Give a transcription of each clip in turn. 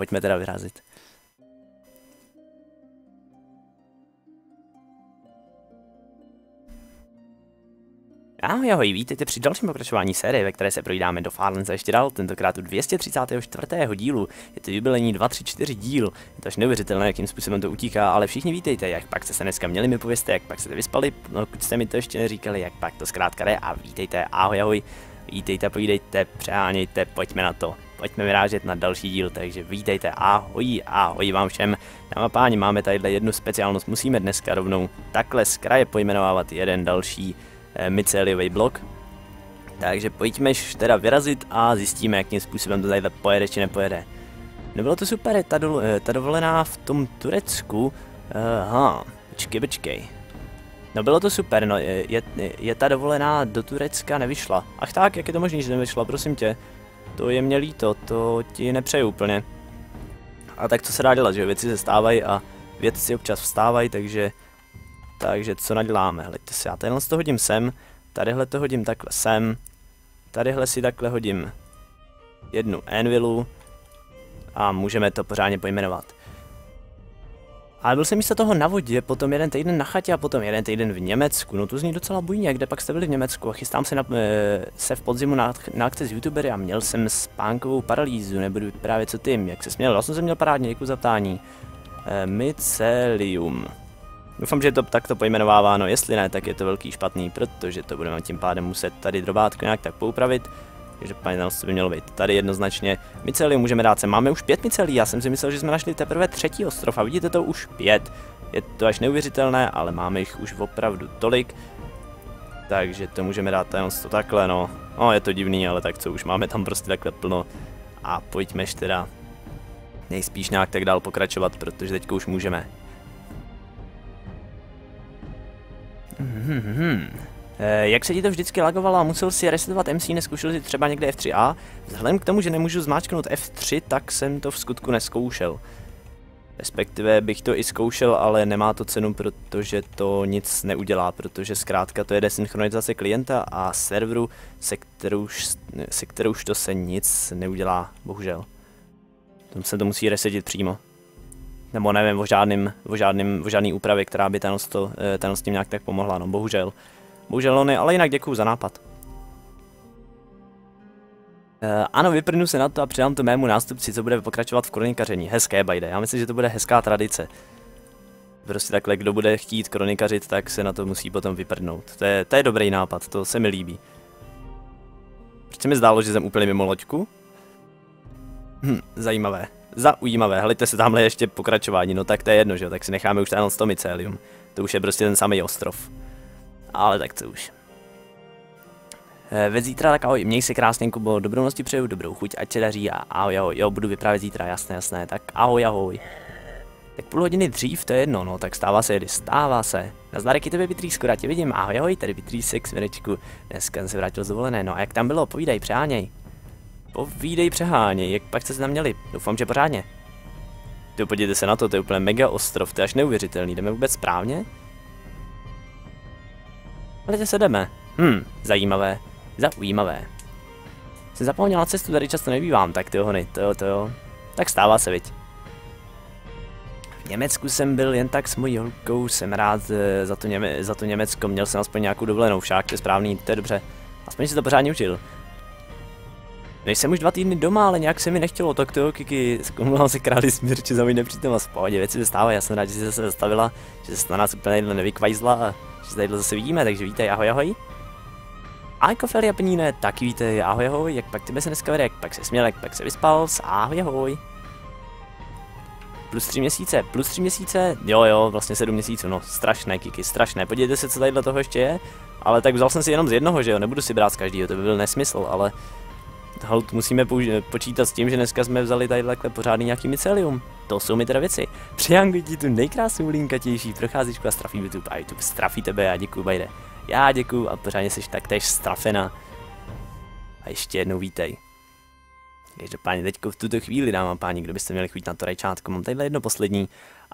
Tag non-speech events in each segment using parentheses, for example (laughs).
pojďme teda vyrazit. Ahoj, ahoj, vítejte při dalším pokračování série, ve které se projídáme do Farlands a ještě dál, tentokrát u 234. dílu. Je to jubilejní 234 díl, je to až neuvěřitelné, jakým způsobem to utíká, ale všichni vítejte, jak pak jste se dneska měli mi pověste, jak pak jste vyspali, no, pokud jste mi to ještě neříkali, jak pak to zkrátka jde a vítejte, ahoj, ahoj, vítejte, pojídejte, přehánějte, pojďme na to. Pojďme vyrážet na další díl, takže vítejte, ahoj, ahoj vám všem. Dámy a páni, máme tady jednu speciálnost, musíme dneska rovnou takhle z kraje pojmenovávat jeden další Eh, myceliový blok. Takže pojďme teda vyrazit a zjistíme, jakým způsobem to tady pojede či nepojede. Nebylo to super, ta, do, eh, ta dovolená v tom Turecku. Aha, počkej, počkej. No bylo to super, no je, je, je ta dovolená do Turecka nevyšla. Ach tak, jak je to možné, že nevyšla, prosím tě. To je mě líto, to ti nepřeju úplně. A tak co se dá dělat, že věci se stávají a vědci občas vstávají, takže takže co naděláme? Hleďte se, já tenhle to hodím sem, tadyhle to hodím takhle sem, tadyhle si takhle hodím jednu Envilu a můžeme to pořádně pojmenovat. Ale byl jsem místo toho na vodě, potom jeden týden na chatě a potom jeden týden v Německu. No to zní docela bujně, kde pak jste byli v Německu a chystám se, na, e, se v podzimu na, na akce s youtubery a měl jsem spánkovou paralýzu, nebudu právě co ty, jak se směl, vlastně jsem měl parádně, děkuji za ptání. E, mycelium. Doufám, že je to takto pojmenováváno, jestli ne, tak je to velký špatný, protože to budeme tím pádem muset tady drobátko nějak tak poupravit. Takže panelství by mělo být tady jednoznačně. Mycelí můžeme dát sem. Máme už pět mycelí, já jsem si myslel, že jsme našli teprve třetí ostrov a vidíte to už pět. Je to až neuvěřitelné, ale máme jich už opravdu tolik. Takže to můžeme dát to takhle, no. No, je to divný, ale tak co, už máme tam prostě takhle plno. A pojďme teda nejspíš nějak tak dál pokračovat, protože teďka už můžeme. Hmm, jak se ti to vždycky lagovalo a musel si resetovat MC, neskušel si třeba někde F3A? Vzhledem k tomu, že nemůžu zmáčknout F3, tak jsem to v skutku neskoušel. Respektive bych to i zkoušel, ale nemá to cenu, protože to nic neudělá, protože zkrátka to je desynchronizace klienta a serveru, se kterou, se kterouž to se nic neudělá, bohužel. Tam se to musí resetit přímo nebo nevím o žádným, o žádným, o žádný úpravě, která by ten, eh, s tím nějak tak pomohla, no bohužel. Bohužel on je, ale jinak děkuju za nápad. Uh, ano, vyprnu se na to a přidám to mému nástupci, co bude pokračovat v kronikaření. Hezké, bajde. Já myslím, že to bude hezká tradice. Prostě takhle, kdo bude chtít kronikařit, tak se na to musí potom vyprdnout. To je, to je dobrý nápad, to se mi líbí. Proč mi zdálo, že jsem úplně mimo loďku? Hm, zajímavé zaujímavé. Hledajte se tamhle ještě pokračování, no tak to je jedno, že jo, tak si necháme už ten mycelium. To už je prostě ten samý ostrov. Ale tak to už. Ve zítra, tak ahoj, měj se krásně, Kubo, dobrou noci přeju, dobrou chuť, ať se daří a ahoj, ahoj, jo, budu vyprávět zítra, jasné, jasné, tak ahoj, ahoj. Tak půl hodiny dřív, to je jedno, no, tak stává se, jedy, stává se. Nazdárek i tebe, Vitrýsku, rád tě vidím, ahoj, ahoj, tady Vitrýsek, směrečku, dneska jsem se vrátil z dovolené, no a jak tam bylo, povídej, přeháněj. Povídej přeháně, jak pak jste se tam měli? Doufám, že pořádně. Ty podívejte se na to, to je úplně mega ostrov, to je až neuvěřitelný, jdeme vůbec správně? Ale se jdeme. Hm, zajímavé, zaujímavé. Jsem zapomněl na cestu, tady často nebývám, tak ty hony, to jo, to jo. Tak stává se, viď. V Německu jsem byl jen tak s mojí holkou, jsem rád eh, za to, Něme za to Německo, měl jsem aspoň nějakou dovolenou, však to je správný, to je dobře. Aspoň si to pořádně učil. Nejsem už dva týdny doma, ale nějak se mi nechtělo, tak to Kiki, zkoumala se králi smírči za můj nepřítomnost. Pohodě, věci se stávají, já jsem rád, že jsi se zastavila, že se na nás úplně jídlo nevykvajzla a že se tady zase vidíme, takže vítej, ahoj, ahoj. A kofel Japaníne, taky vítej, ahoj, ahoj, jak pak tebe se dneska vede, jak pak se směl, jak pak se vyspal, ahoj, ahoj. Plus tři měsíce, plus tři měsíce, jo jo, vlastně sedm měsíců, no strašné Kiki, strašné, podívejte se, co tady toho ještě je. Ale tak vzal jsem si jenom z jednoho, že jo, nebudu si brát z každého, to by byl nesmysl, ale Halt musíme počítat s tím, že dneska jsme vzali tady takhle pořádný nějaký mycelium. To jsou mi teda věci. Přeji ti tu nejkrásnou linkatější procházíčku a strafí YouTube a YouTube strafí tebe a děkuji Bajde. Já děkuji a pořádně jsi taktéž strafena. A ještě jednou vítej. Každopádně teď v tuto chvíli dám páni, kdo byste měli chuť na to rajčátko, mám tadyhle jedno poslední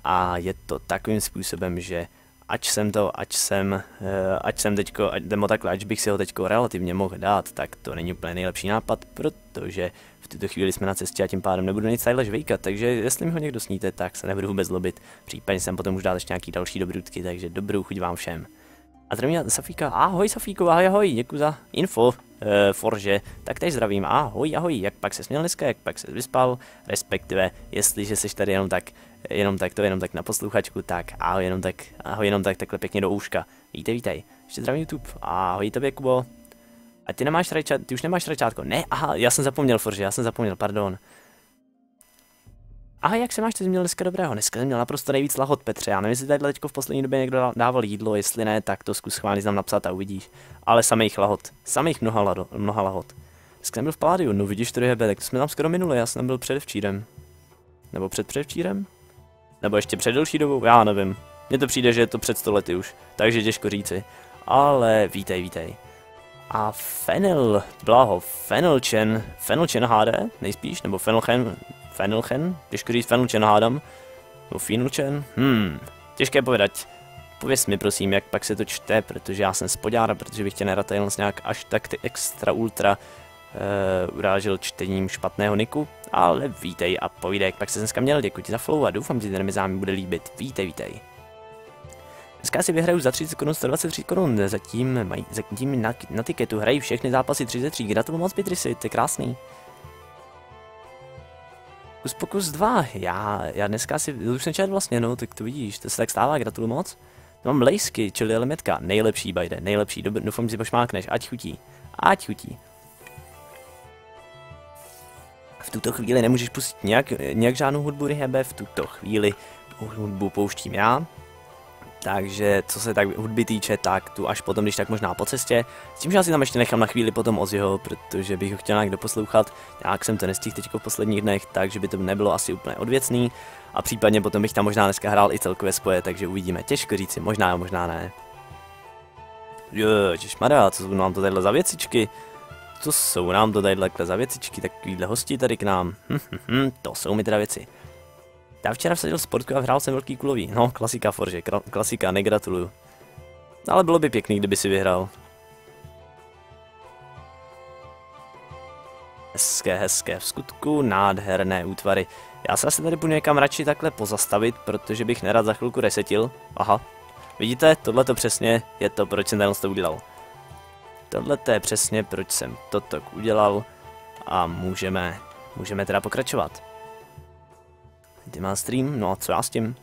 a je to takovým způsobem, že ať jsem to, ať jsem, eh, ať jsem teďko, ať, demo takhle, ať bych si ho teďko relativně mohl dát, tak to není úplně nejlepší nápad, protože v tuto chvíli jsme na cestě a tím pádem nebudu nic tadyhle žvejkat, takže jestli mi ho někdo sníte, tak se nebudu vůbec zlobit. Případně jsem potom už dát ještě nějaký další dobrutky, takže dobrou chuť vám všem. A zdravím Safíka, ahoj Safíku, ahoj ahoj, děkuji za info, uh, Forže, tak teď zdravím, ahoj ahoj, jak pak se směl dneska, jak pak se vyspal, respektive, jestliže jsi tady jenom tak, jenom tak to, jenom tak na posluchačku, tak ahoj, jenom tak, ahoj, jenom tak takhle pěkně do úška, vítej, vítej, ještě zdravím YouTube, ahoj tobě Kubo, a ty nemáš rajčat, ty už nemáš rajčátko, ne, aha, já jsem zapomněl Forže, já jsem zapomněl, pardon. A jak se máš, ty jsi měl dneska dobrého? Dneska jsem měl naprosto nejvíc lahot, Petře. Já nevím, jestli tady v poslední době někdo dával jídlo, jestli ne, tak to zkus chválně tam napsat a uvidíš. Ale samých lahot, samých mnoha, lado, mnoha lahot. Dneska jsem byl v Paládiu, no vidíš, to je tak to jsme tam skoro minuli, já jsem byl předevčírem. Nebo před předevčírem? Nebo ještě před delší dobou, já nevím. Mně to přijde, že je to před stolety už, takže těžko říci. Ale vítej, vítej. A Fenil, blaho, Fenilchen, Fenilchen HD, nejspíš, nebo Fenilchen, Fenilchen, těžko říct Fenilchen hádam, nebo Finilchen, hmm, těžké povedať. Pověz mi prosím, jak pak se to čte, protože já jsem spodár, protože bych tě nerad nějak až tak ty extra ultra uh, urážel čtením špatného niku, ale vítej a povídej, jak pak se dneska měl, děkuji ti za flow a doufám, že ten mi zámi bude líbit, vítej, vítej. Dneska si vyhraju za 30 korun 123 korun, zatím, maj, zatím na, na tiketu hrají všechny zápasy 33, gratuluju moc Pitrisy, ty krásný. Kus pokus 2, já, já dneska si, už jsem četl vlastně, no, tak to vidíš, to se tak stává, gratuluju moc. To mám lejsky, čili limitka, nejlepší bajde, nejlepší, dobr, doufám, že si pošmákneš, ať chutí, ať chutí. V tuto chvíli nemůžeš pustit nějak, nějak žádnou hudbu Rehebe, v tuto chvíli hudbu pouštím já, takže co se tak hudby týče, tak tu až potom, když tak možná po cestě. S tím, že já si tam ještě nechám na chvíli potom Ozzyho, protože bych ho chtěl nějak doposlouchat. Jak jsem to nestihl teď v posledních dnech, takže by to nebylo asi úplně odvěcný. A případně potom bych tam možná dneska hrál i celkově spoje, takže uvidíme. Těžko říci, možná možná ne. Ježišmarja, co jsou nám to tadyhle za věcičky? Co jsou nám to tadyhle za věcičky? Takovýhle hosti tady k nám. Hm, hm, hm, to jsou mi teda věci. Já včera vsadil sportku a hrál jsem velký kulový. No, klasika Forže, klasika, negratuluju. Ale bylo by pěkný, kdyby si vyhrál. Hezké, hezké v skutku, nádherné útvary. Já se asi tady budu někam radši takhle pozastavit, protože bych nerad za chvilku resetil. Aha. Vidíte, tohle to přesně je to, proč jsem to udělal. Tohle to je přesně, proč jsem toto udělal. A můžeme, můžeme teda pokračovat. Ty má stream? No a co já s tím?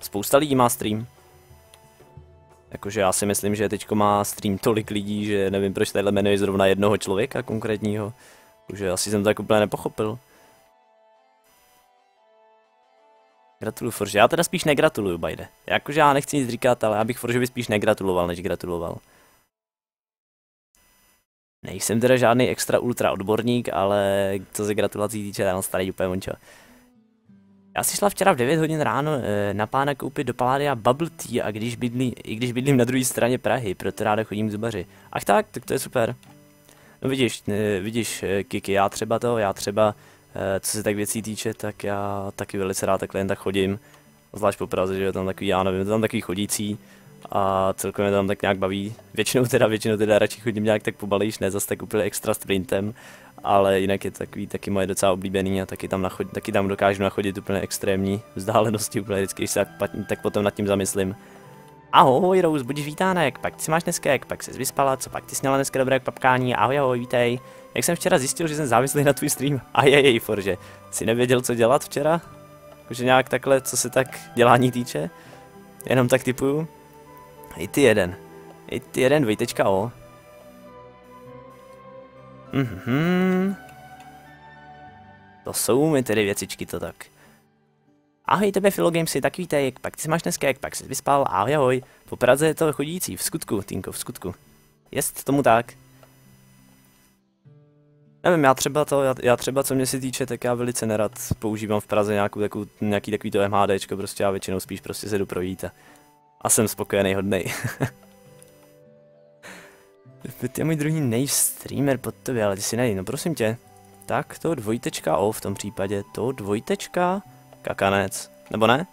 Spousta lidí má stream. Jakože já si myslím, že teďko má stream tolik lidí, že nevím, proč tady jmenuje zrovna jednoho člověka konkrétního. Takže asi jsem to tak úplně nepochopil. Gratuluju Forže. Já teda spíš negratuluju, bajde. Jakože já nechci nic říkat, ale já bych Foržovi spíš negratuloval, než gratuloval. Nejsem teda žádný extra ultra odborník, ale co se gratulací týče, já starý úplně mončo. Já si šla včera v 9 hodin ráno e, na pána koupit do Paládia bubble tea a když bydlí, i když bydlím na druhé straně Prahy, proto ráda chodím k zubaři. Ach tak, tak to je super. No vidíš, e, vidíš, e, Kiki, já třeba to, já třeba, co se tak věcí týče, tak já taky velice rád takhle jen tak chodím. Zvlášť po Praze, že je tam takový, já nevím, tam takový chodící a celkově tam tak nějak baví. Většinou teda, většinou teda radši chodím nějak tak pobalíš, ne zase tak úplně extra sprintem, ale jinak je to takový taky moje docela oblíbený a taky tam, nachod, taky tam dokážu nachodit úplně extrémní vzdálenosti, úplně vždycky, když se tak, tak potom nad tím zamyslím. Ahoj Rose, budíš vítána, jak pak ty máš dneska, jak pak se vyspala, co pak ty sněla dneska dobré k papkání, ahoj ahoj, vítej. Jak jsem včera zjistil, že jsem závislý na tvůj stream, a je jej Forže, jsi nevěděl, co dělat včera? Jakože nějak takhle, co se tak dělání týče? Jenom tak typuju. I ty jeden. I ty jeden, vejtečka o. Mhm. To jsou mi tedy věcičky to tak. Ahoj tebe Filogamesy, tak vítej, jak pak ty máš dneska, jak pak jsi vyspal, ahoj ahoj. Po Praze je to chodící, v skutku, Tinko, v skutku. Jest tomu tak. Nevím, já třeba to, já, já třeba co mě si týče, tak já velice nerad používám v Praze nějakou, takovou, nějaký takový to MHDčko, prostě já většinou spíš prostě se jdu projít a, a jsem spokojený hodnej. (laughs) Ty je můj druhý nejstreamer pod tobě, ale ty si nej, no prosím tě. Tak to dvojtečka O v tom případě, to dvojtečka kakanec, nebo ne?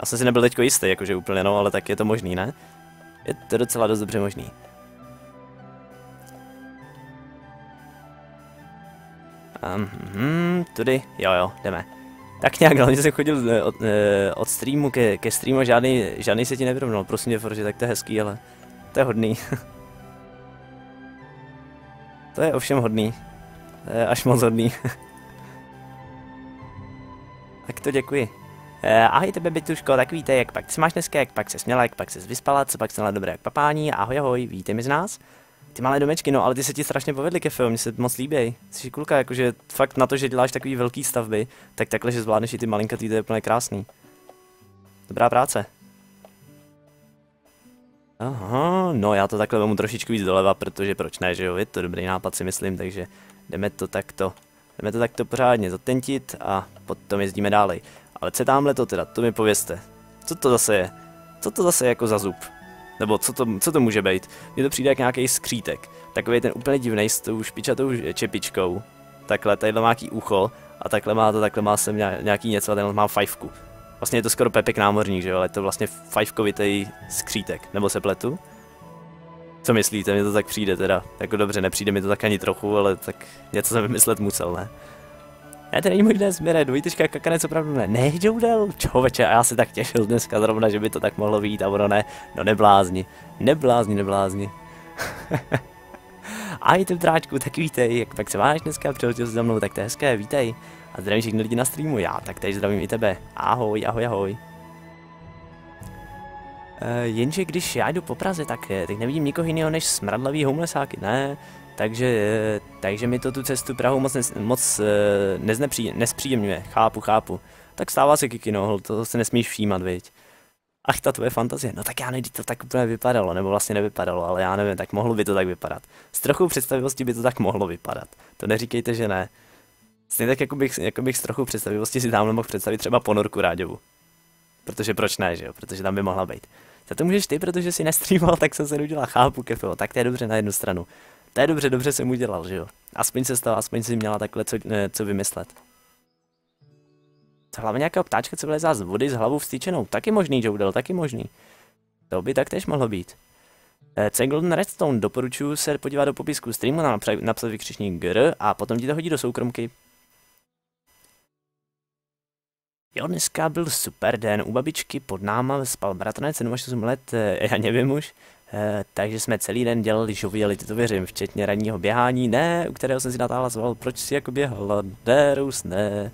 Já jsem si nebyl teďko jistý, jakože úplně no, ale tak je to možný, ne? Je to docela dost dobře možný. Um, tudy, jo jo, jdeme. Tak nějak, hlavně jsem chodil eh, od, eh, od streamu ke, ke streamu, žádný, žádný se ti nevyrovnal, prosím tě, Forže, tak to je hezký, ale to je hodný. (laughs) to je ovšem hodný. To je až moc hodný. (laughs) tak to děkuji. Uh, ahoj tebe bytuško, tak víte, jak pak se máš dneska, jak pak se směla, jak pak se vyspala, co pak se měla dobré jak papání, ahoj ahoj, víte mi z nás? Ty malé domečky, no ale ty se ti strašně povedly ke filmu, se moc líbí. Jsi kulka, jakože fakt na to, že děláš takový velký stavby, tak takhle, že zvládneš i ty malinkatý, to je úplně krásný. Dobrá práce. Aha, no já to takhle vemu trošičku víc doleva, protože proč ne, že jo, je to dobrý nápad si myslím, takže jdeme to takto, jdeme to takto pořádně zatentit a potom jezdíme dále. Ale co tamhle to teda, to mi povězte. Co to zase je? Co to zase je jako za zub? Nebo co to, co to může být? Mně to přijde jak nějaký skřítek. Takový ten úplně divný s tou špičatou čepičkou. Takhle, tadyhle má nějaký ucho a takhle má to, takhle má sem nějaký něco a ten má fajfku. Vlastně je to skoro Pepek námořník, že jo, ale je to vlastně fajfkovitý skřítek. Nebo se pletu? Co myslíte, mně to tak přijde teda. Jako dobře, nepřijde mi to tak ani trochu, ale tak něco jsem vymyslet musel, ne? Ne, to není možné, směre, dvojtečka kakanec opravdu ne. Ne, Joudel, čověče, a já se tak těšil dneska zrovna, že by to tak mohlo být a ono ne. No neblázni, neblázni, neblázni. (laughs) a i ten tráčku, tak vítej, jak pak se máš dneska, přiletěl se za mnou, tak to je hezké, vítej. A zdravím všechny lidi na streamu, já tak teď zdravím i tebe. Ahoj, ahoj, ahoj. Uh, jenže když já jdu po Praze, tak eh, teď nevidím nikoho jiného než smradlavý homelessáky, ne? Takže, eh, takže mi to tu cestu Prahu moc, nes, moc neznepří, nespříjemňuje, chápu, chápu. Tak stává se Kiki, no, to se nesmíš všímat, viď. Ach, ta tvoje fantazie, no tak já nevím, to tak úplně vypadalo, nebo vlastně nevypadalo, ale já nevím, tak mohlo by to tak vypadat. S trochou představivosti by to tak mohlo vypadat. To neříkejte, že ne. Stejně tak, jako bych, jako bych s trochu představivosti si tamhle mohl představit třeba ponorku Ráďovu. Protože proč ne, že jo? Protože tam by mohla být. Za to můžeš ty, protože si nestreamoval, tak jsem se udělal, chápu, kefilo. Tak to je dobře na jednu stranu. To je dobře, dobře jsem udělal, že jo? Aspoň se stalo, aspoň si měla takhle co, ne, co vymyslet. Hlavně nějakého ptáčka, co vylezá z vody s hlavou vstýčenou. Taky možný, Joudel, taky možný. To by tak tež mohlo být. Eh, C Golden Redstone, doporučuji se podívat do popisku streamu, napsat vykřičník GR a potom ti to hodí do soukromky. Jo, dneska byl super den, u babičky pod náma spal bratranec 7 let, eh, já nevím už, e, takže jsme celý den dělali žoviality, to věřím, včetně ranního běhání, ne, u kterého jsem si Natála zval, proč si jako běhala, Derus, ne.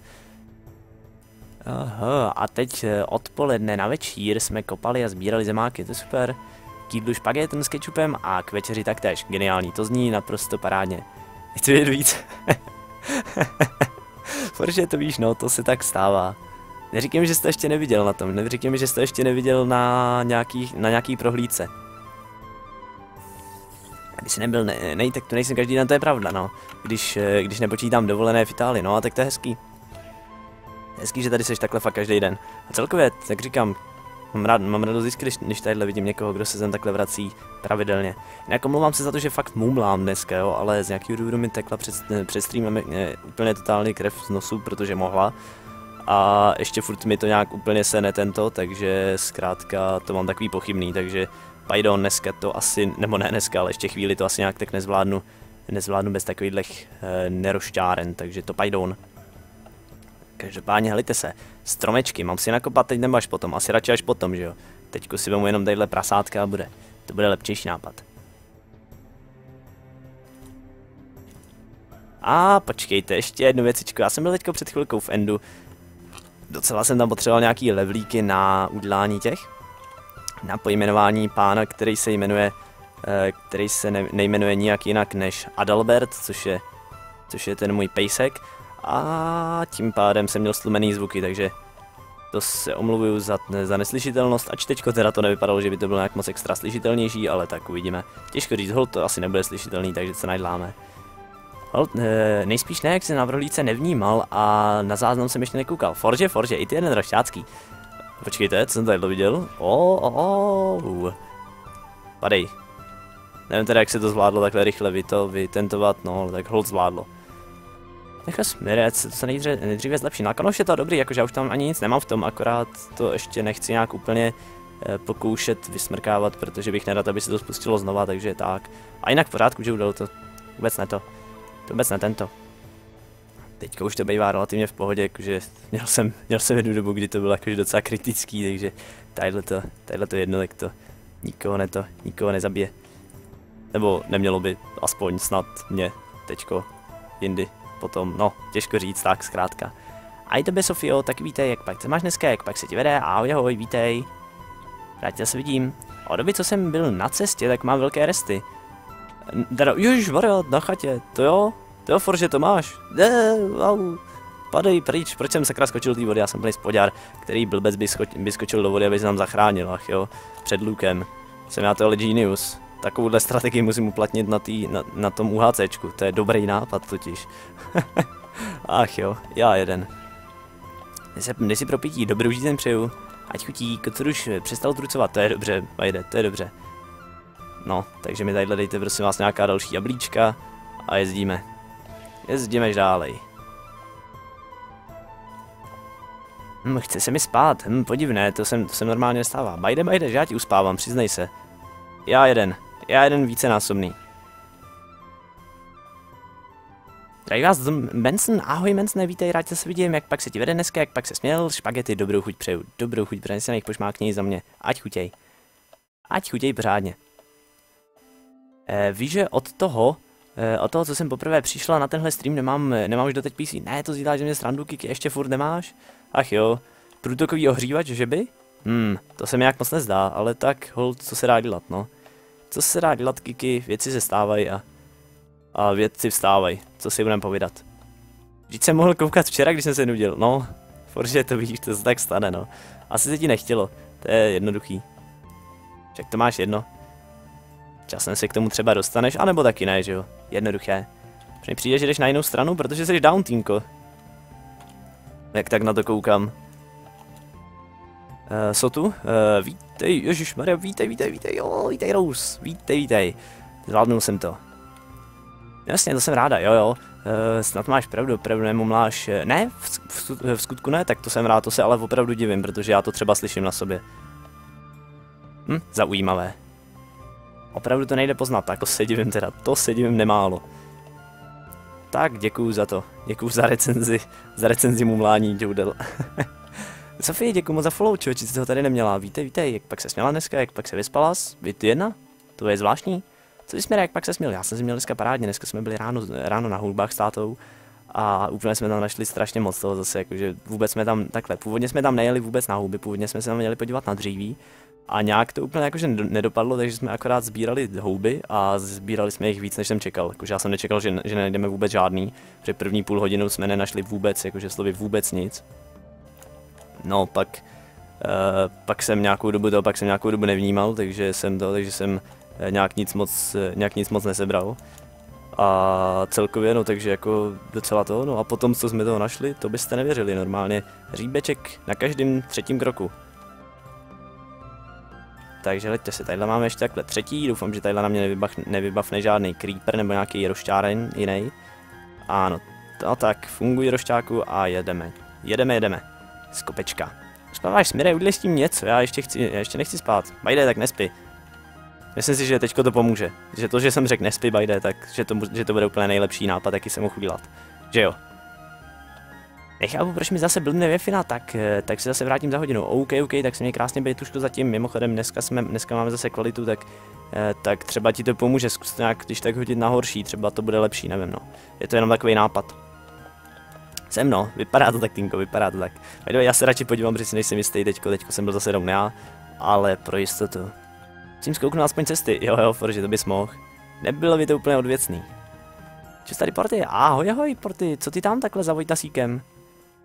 Aha, a teď eh, odpoledne na večír jsme kopali a sbírali zemáky, to je super. K jídlu špagetem s kečupem a k večeři taktéž, geniální, to zní naprosto parádně. Chci vědět víc. (laughs) Protože to víš, no, to se tak stává. Neříkám, že jsi to ještě neviděl na tom, neříkám, že jsi to ještě neviděl na nějaký, na nějaký prohlídce. Když jsi nebyl, ne, ne, tak to nejsem každý den, to je pravda, no. Když, eh, když nepočítám dovolené v Itálii, no a tak to je hezký. Hezký, že tady jsi takhle fakt každý den. A celkově, tak říkám, mám rád, mám radost vždycky, když, když tadyhle vidím někoho, kdo se sem takhle vrací pravidelně. Jinak omlouvám se za to, že fakt mumlám dneska, jo, ale z nějakého důvodu mi tekla před, před streamem eh, úplně totálně krev z nosu, protože mohla a ještě furt mi to nějak úplně se netento, takže zkrátka to mám takový pochybný, takže pardon, dneska to asi, nebo ne dneska, ale ještě chvíli to asi nějak tak nezvládnu, nezvládnu bez takových e, nerošťáren, takže to pardon. Každopádně helite se, stromečky, mám si nakopat teď nebo až potom, asi radši až potom, že jo. Teďko si vemu jenom tadyhle prasátka a bude, to bude lepšíší nápad. A počkejte, ještě jednu věcičku, já jsem byl teďko před chvilkou v Endu, docela jsem tam potřeboval nějaký levlíky na udělání těch, na pojmenování pána, který se jmenuje, eh, který se ne, nejmenuje nijak jinak než Adalbert, což je, což je ten můj pejsek. A tím pádem jsem měl slumený zvuky, takže to se omluvuju za, za neslyšitelnost, ač teďko teda to nevypadalo, že by to bylo nějak moc extra slyšitelnější, ale tak uvidíme. Těžko říct, hold to asi nebude slyšitelný, takže se najdláme. Well, e, nejspíš ne, jak se na vrhlíce nevnímal a na záznam jsem ještě nekoukal. Forže, Forže, i ty jeden rošťácký. Počkejte, co jsem tady viděl? O, o, o. Padej. Nevím teda, jak se to zvládlo takhle rychle vy to vytentovat, no, ale tak hold zvládlo. Nechal směrec, to se nejdříve, nejdříve zlepší. Na kanoš je to dobrý, jakože já už tam ani nic nemám v tom, akorát to ještě nechci nějak úplně e, pokoušet vysmrkávat, protože bych nerad, aby se to spustilo znova, takže tak. A jinak v pořádku, že udal to vůbec ne to. To vůbec ne tento. Teďka už to bývá relativně v pohodě, jakože měl jsem, měl jsem jednu dobu, kdy to bylo jakože docela kritický, takže tadyhle to, tadyhle to jedno, tak to nikoho, ne to, nikoho nezabije. Nebo nemělo by, aspoň snad mě teďko jindy potom, no, těžko říct, tak zkrátka. A i tebe, Sofio, tak vítej, jak pak se máš dneska, jak pak se ti vede, ahoj, ahoj, vítej. Rád se vidím. Od doby, co jsem byl na cestě, tak mám velké resty. Teda, ježiš, na chatě, to jo, to jo, Forže, to máš. Ne, au. Padej pryč, proč jsem sakra skočil do té vody, já jsem plný spodňar, který blbec by, sko by skočil do vody, aby se nám zachránil, ach jo, před lukem. Jsem já to ale genius. Takovouhle strategii musím uplatnit na, tý, na, na tom UHCčku, to je dobrý nápad totiž. (laughs) ach jo, já jeden. Když si propítí, dobrou den přeju. Ať chutí, už přestal trucovat, to je dobře, vajde, to je dobře. No, takže mi tady dejte prosím vás nějaká další jablíčka a jezdíme. Jezdíme dálej. Hm, chce se mi spát, hm, podivné, to jsem, to normálně nestává. Bajde, bajde, že já ti uspávám, přiznej se. Já jeden, já jeden vícenásobný. Zdraví vás Benson, ahoj Benson, vítej, rád se vidím, jak pak se ti vede dneska, jak pak se směl, špagety, dobrou chuť přeju, dobrou chuť, protože se pošmákněj za mě, ať chutěj. Ať chutěj pořádně. E, víš, že od toho, e, od toho, co jsem poprvé přišla na tenhle stream, nemám, nemám už doteď PC. Ne, to zjídá, že mě srandu, Kiki, ještě furt nemáš? Ach jo, průtokový ohřívač, že by? Hmm, to se mi jak moc nezdá, ale tak, hold, co se dá dělat, no. Co se dá dělat, Kiki, věci se stávají a a vědci vstávají, co si budeme povídat. Vždyť jsem mohl koukat včera, když jsem se nudil, no, protože to víš, to se tak stane, no. Asi se ti nechtělo, to je jednoduchý. Však to máš jedno. Časem se k tomu třeba dostaneš, anebo taky ne, že jo? Jednoduché. Protože přijde, že jdeš na jinou stranu, protože jsi down, týmko. Jak tak na to koukám. Uh, Sotu, uh, vítej, ježišmarja, vítej, vítej, vítej, jo, vítej Rose, vítej, vítej. Zvládnul jsem to. Jasně, to jsem ráda, jo jo. Uh, snad máš pravdu, pravdu nemumláš. Eh, ne, v, v, v skutku ne, tak to jsem rád, to se ale opravdu divím, protože já to třeba slyším na sobě. Hm, zaujímavé. Opravdu to nejde poznat, tak to se divím teda, to se divím nemálo. Tak, děkuju za to, děkuju za recenzi, za recenzi mumlání, Joudel. (laughs) Sofie, děkuju moc za follow, člověči, jsi to tady neměla, víte, víte, jak pak se směla dneska, jak pak se vyspala, vy ty jedna? To je zvláštní. Co jsme jak pak se směl? Já jsem si měl dneska parádně, dneska jsme byli ráno, ráno na hudbách s tátou a úplně jsme tam našli strašně moc toho zase, jakože vůbec jsme tam takhle, původně jsme tam nejeli vůbec na houby, původně jsme se tam měli podívat na dříví a nějak to úplně jakože nedopadlo, takže jsme akorát sbírali houby a sbírali jsme jich víc, než jsem čekal. Jakože já jsem nečekal, že, že nenajdeme vůbec žádný, protože první půl hodinu jsme nenašli vůbec, jakože slovy vůbec nic. No, pak, uh, pak jsem nějakou dobu to, pak jsem nějakou dobu nevnímal, takže jsem to, takže jsem Eh, nějak nic moc, eh, nějak nic moc nesebral. A celkově, no takže jako docela to, no a potom, co jsme toho našli, to byste nevěřili, normálně říbeček na každém třetím kroku. Takže leďte se, tadyhle máme ještě takhle třetí, doufám, že tadyhle na mě nevybach, nevybavne žádný creeper nebo nějaký rošťáren jiný. Ano, no tak, fungují rošťáku a jedeme. Jedeme, jedeme. Skopečka. Spáváš smíre, udělej s tím něco, já ještě, chci, já ještě nechci spát. Bajde, tak nespí. Myslím si, že teďko to pomůže. Že to, že jsem řekl nespí bajde, tak že to, že to bude úplně nejlepší nápad, jaký jsem mohl udělat. Že jo. Nechápu, proč mi zase blbne wi tak, eh, tak se zase vrátím za hodinu. OK, OK, tak se mě krásně být tuško zatím. Mimochodem, dneska, jsme, dneska máme zase kvalitu, tak, eh, tak třeba ti to pomůže. Zkus nějak, když tak hodit na horší, třeba to bude lepší, nevím, no. Je to jenom takový nápad. Jsem no, vypadá to tak, Tinko, vypadá to tak. Já se radši podívám, protože si nejsem jistý teďko, teďko jsem byl zase jenom já, ale pro jistotu. Musím zkouknout aspoň cesty, jo jo, protože to bys mohl. Nebylo by to úplně odvěcný. Čes tady Porty, ahoj ahoj Porty, co ty tam takhle za Vojtasíkem?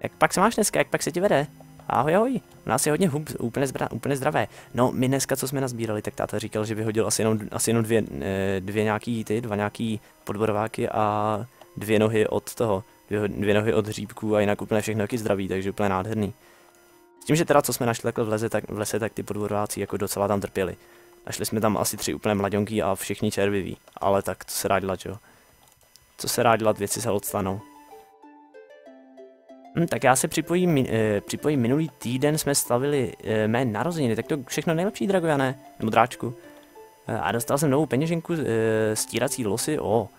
Jak pak se máš dneska, jak pak se ti vede? Ahoj ahoj, u nás je hodně hub, úplně, zbra, úplně zdravé. No my dneska, co jsme nazbírali, tak táta říkal, že vyhodil asi jenom, asi jenom dvě, eh, dvě nějaký ty, dva nějaký podborováky a dvě nohy od toho, dvě, dvě nohy od hříbků a jinak úplně všechno taky zdraví, takže úplně nádherný. S tím, že teda co jsme našli takhle v lese, tak, v lese, tak ty podborováci jako docela tam trpěli. Našli jsme tam asi tři úplně mladionky a všichni červiví. Ale tak to se dá dělat, jo. Co se dá dělat, věci se odstanou. Hm, tak já se připojím, eh, připojím, minulý týden jsme slavili eh, mé narozeniny, tak to všechno nejlepší, Dragojane, nebo dráčku. Eh, a dostal jsem novou peněženku, eh, stírací losy, o.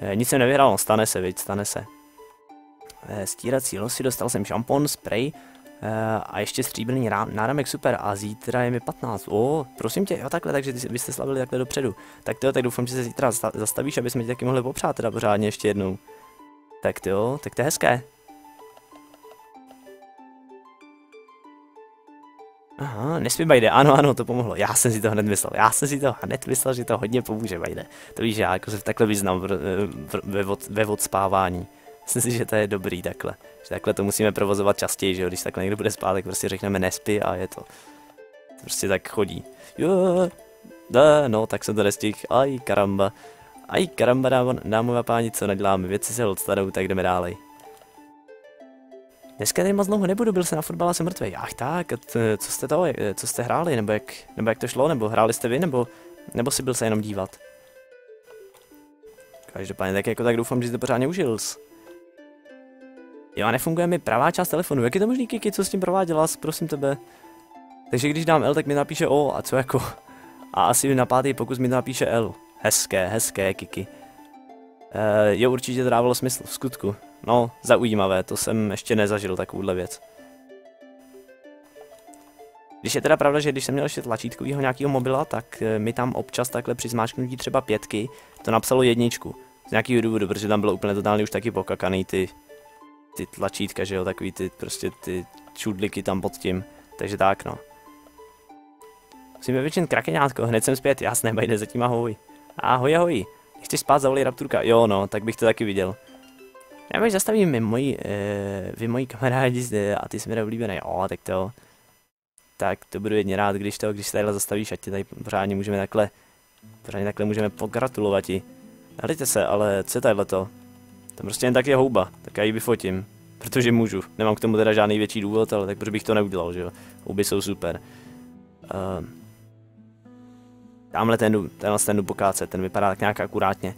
Eh, nic jsem nevyhrál, no, stane se, viď, stane se. Eh, stírací losy, dostal jsem šampon, spray eh, a ještě stříbrný náramek, super. A zítra je mi 15. O, prosím tě, jo takhle, takže ty, vy jste slavili takhle dopředu. Tak to, tak doufám, že se zítra zastavíš, aby jsme tě taky mohli popřát teda pořádně ještě jednou. Tak jo, tak to je hezké. Aha, nesmí Bajde, ano, ano, to pomohlo. Já jsem si to hned myslel, já jsem si to hned myslel, že to hodně pomůže Bajde. To víš, já jako se takhle vyznám ve, ve odspávání. Myslím si, že to je dobrý takhle. Že takhle to musíme provozovat častěji, že jo? Když takhle někdo bude spát, tak prostě řekneme nespí a je to. prostě tak chodí. Jo, da, no, tak jsem to nestihl. Aj, karamba. Aj, karamba, dámy a páni, co neděláme, věci se odstanou, tak jdeme dále. Dneska tady moc dlouho nebudu, byl jsem na fotbale, jsem mrtvý. Ach tak, co jste to, co jste hráli, nebo jak, nebo jak to šlo, nebo hráli jste vy, nebo, nebo si byl se jenom dívat? Každopádně tak jako tak doufám, že jste pořádně užil. Jo, a nefunguje mi pravá část telefonu. Jak je to možný, Kiki, co s tím prováděla, prosím tebe? Takže když dám L, tak mi napíše O, a co jako? A asi na pátý pokus mi napíše L. Hezké, hezké, Kiki. Uh, jo, určitě to dávalo smysl, v skutku. No, zaujímavé, to jsem ještě nezažil takovouhle věc. Když je teda pravda, že když jsem měl ještě tlačítkovýho nějakého mobila, tak eh, mi tam občas takhle při zmáčknutí třeba pětky to napsalo jedničku. Z nějakého důvodu, protože tam bylo úplně totálně už taky pokakaný ty, ty tlačítka, že jo, takový ty prostě ty čudliky tam pod tím. Takže tak no. Musíme většin krakeňátko, hned jsem zpět, jasné, bajde zatím ahoj. Ahoj, ahoj. Chceš spát, zavolej Rapturka? Jo no, tak bych to taky viděl. Já bych zastavím moji, uh, vy moji kamarádi zde a ty jsme mi oblíbený. Jo, tak to. Tak to budu jedně rád, když to, když se tadyhle zastavíš, ať tě tady pořádně můžeme takhle, pořádně takhle můžeme pogratulovat ti. Hlejte se, ale co je tadyhle to? Prostě jen tak je houba, tak já ji vyfotím. Protože můžu. Nemám k tomu teda žádný větší důvod, ale tak proč bych to neudělal, že jo. Houby jsou super. Uh, tamhle ten, tenhle ten dubokáce, ten vypadá tak nějak akurátně.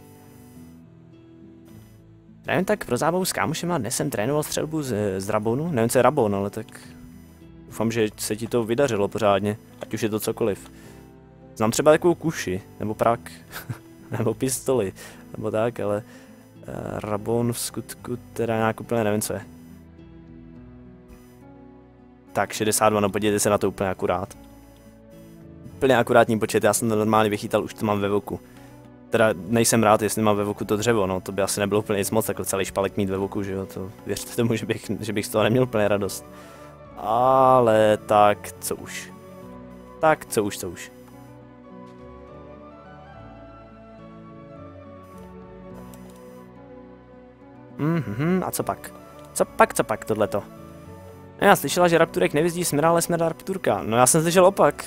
Nevím, tak pro zábavu s kámošema dnes jsem trénoval střelbu z, z Rabonu. Nevím, co je Rabon, ale tak doufám, že se ti to vydařilo pořádně, ať už je to cokoliv. Znám třeba takovou kuši, nebo prak, (laughs) nebo pistoli, nebo tak, ale uh, Rabon v skutku teda nějak úplně nevím, co je. Tak, 62, no podívejte se na to úplně akurát. Úplně akurátní počet, já jsem to normálně vychytal, už to mám ve voku. Teda nejsem rád, jestli mám ve voku to dřevo, no, to by asi nebylo úplně nic moc, takhle celý špalek mít ve voku, že jo, to věřte tomu, že bych, že bych z toho neměl úplně radost. Ale tak, co už. Tak, co už, co už. Mhm, a co pak? Co pak, co pak, tohleto? Já slyšela, že Rapturek nevyzdí smrá, ale smrá Rapturka. No já jsem slyšel opak.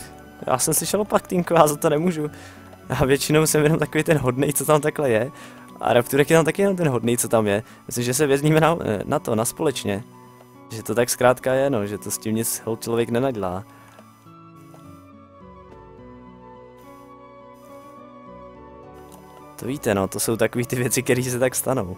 Já jsem slyšel opak, Tinko, já za to nemůžu. Já většinou jsem jenom takový ten hodnej, co tam takhle je. A Rapturek je tam taky jenom ten hodnej, co tam je. Myslím, že se vězníme na, na to, na společně. Že to tak zkrátka je, no, že to s tím nic člověk nenadělá. To víte, no, to jsou takové ty věci, které se tak stanou.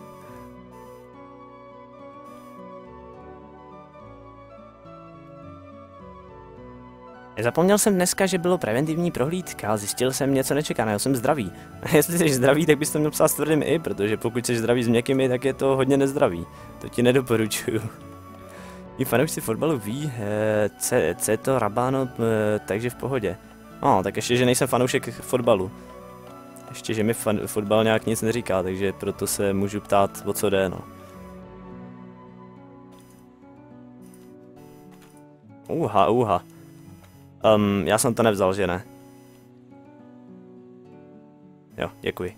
Zapomněl jsem dneska, že bylo preventivní prohlídka, zjistil jsem něco nečekaného, jsem zdravý. (laughs) Jestli jsi zdravý, tak bys to měl psát s tvrdým i, protože pokud jsi zdravý s měkkými, tak je to hodně nezdravý. To ti nedoporučuju. (laughs) I fanoušci fotbalu ví, eh, co je to Rabano, takže v pohodě. No, tak ještě, že nejsem fanoušek fotbalu. Ještě, že mi fan, fotbal nějak nic neříká, takže proto se můžu ptát, o co jde, no. Uha, uha. Um, já jsem to nevzal, že ne? Jo, děkuji.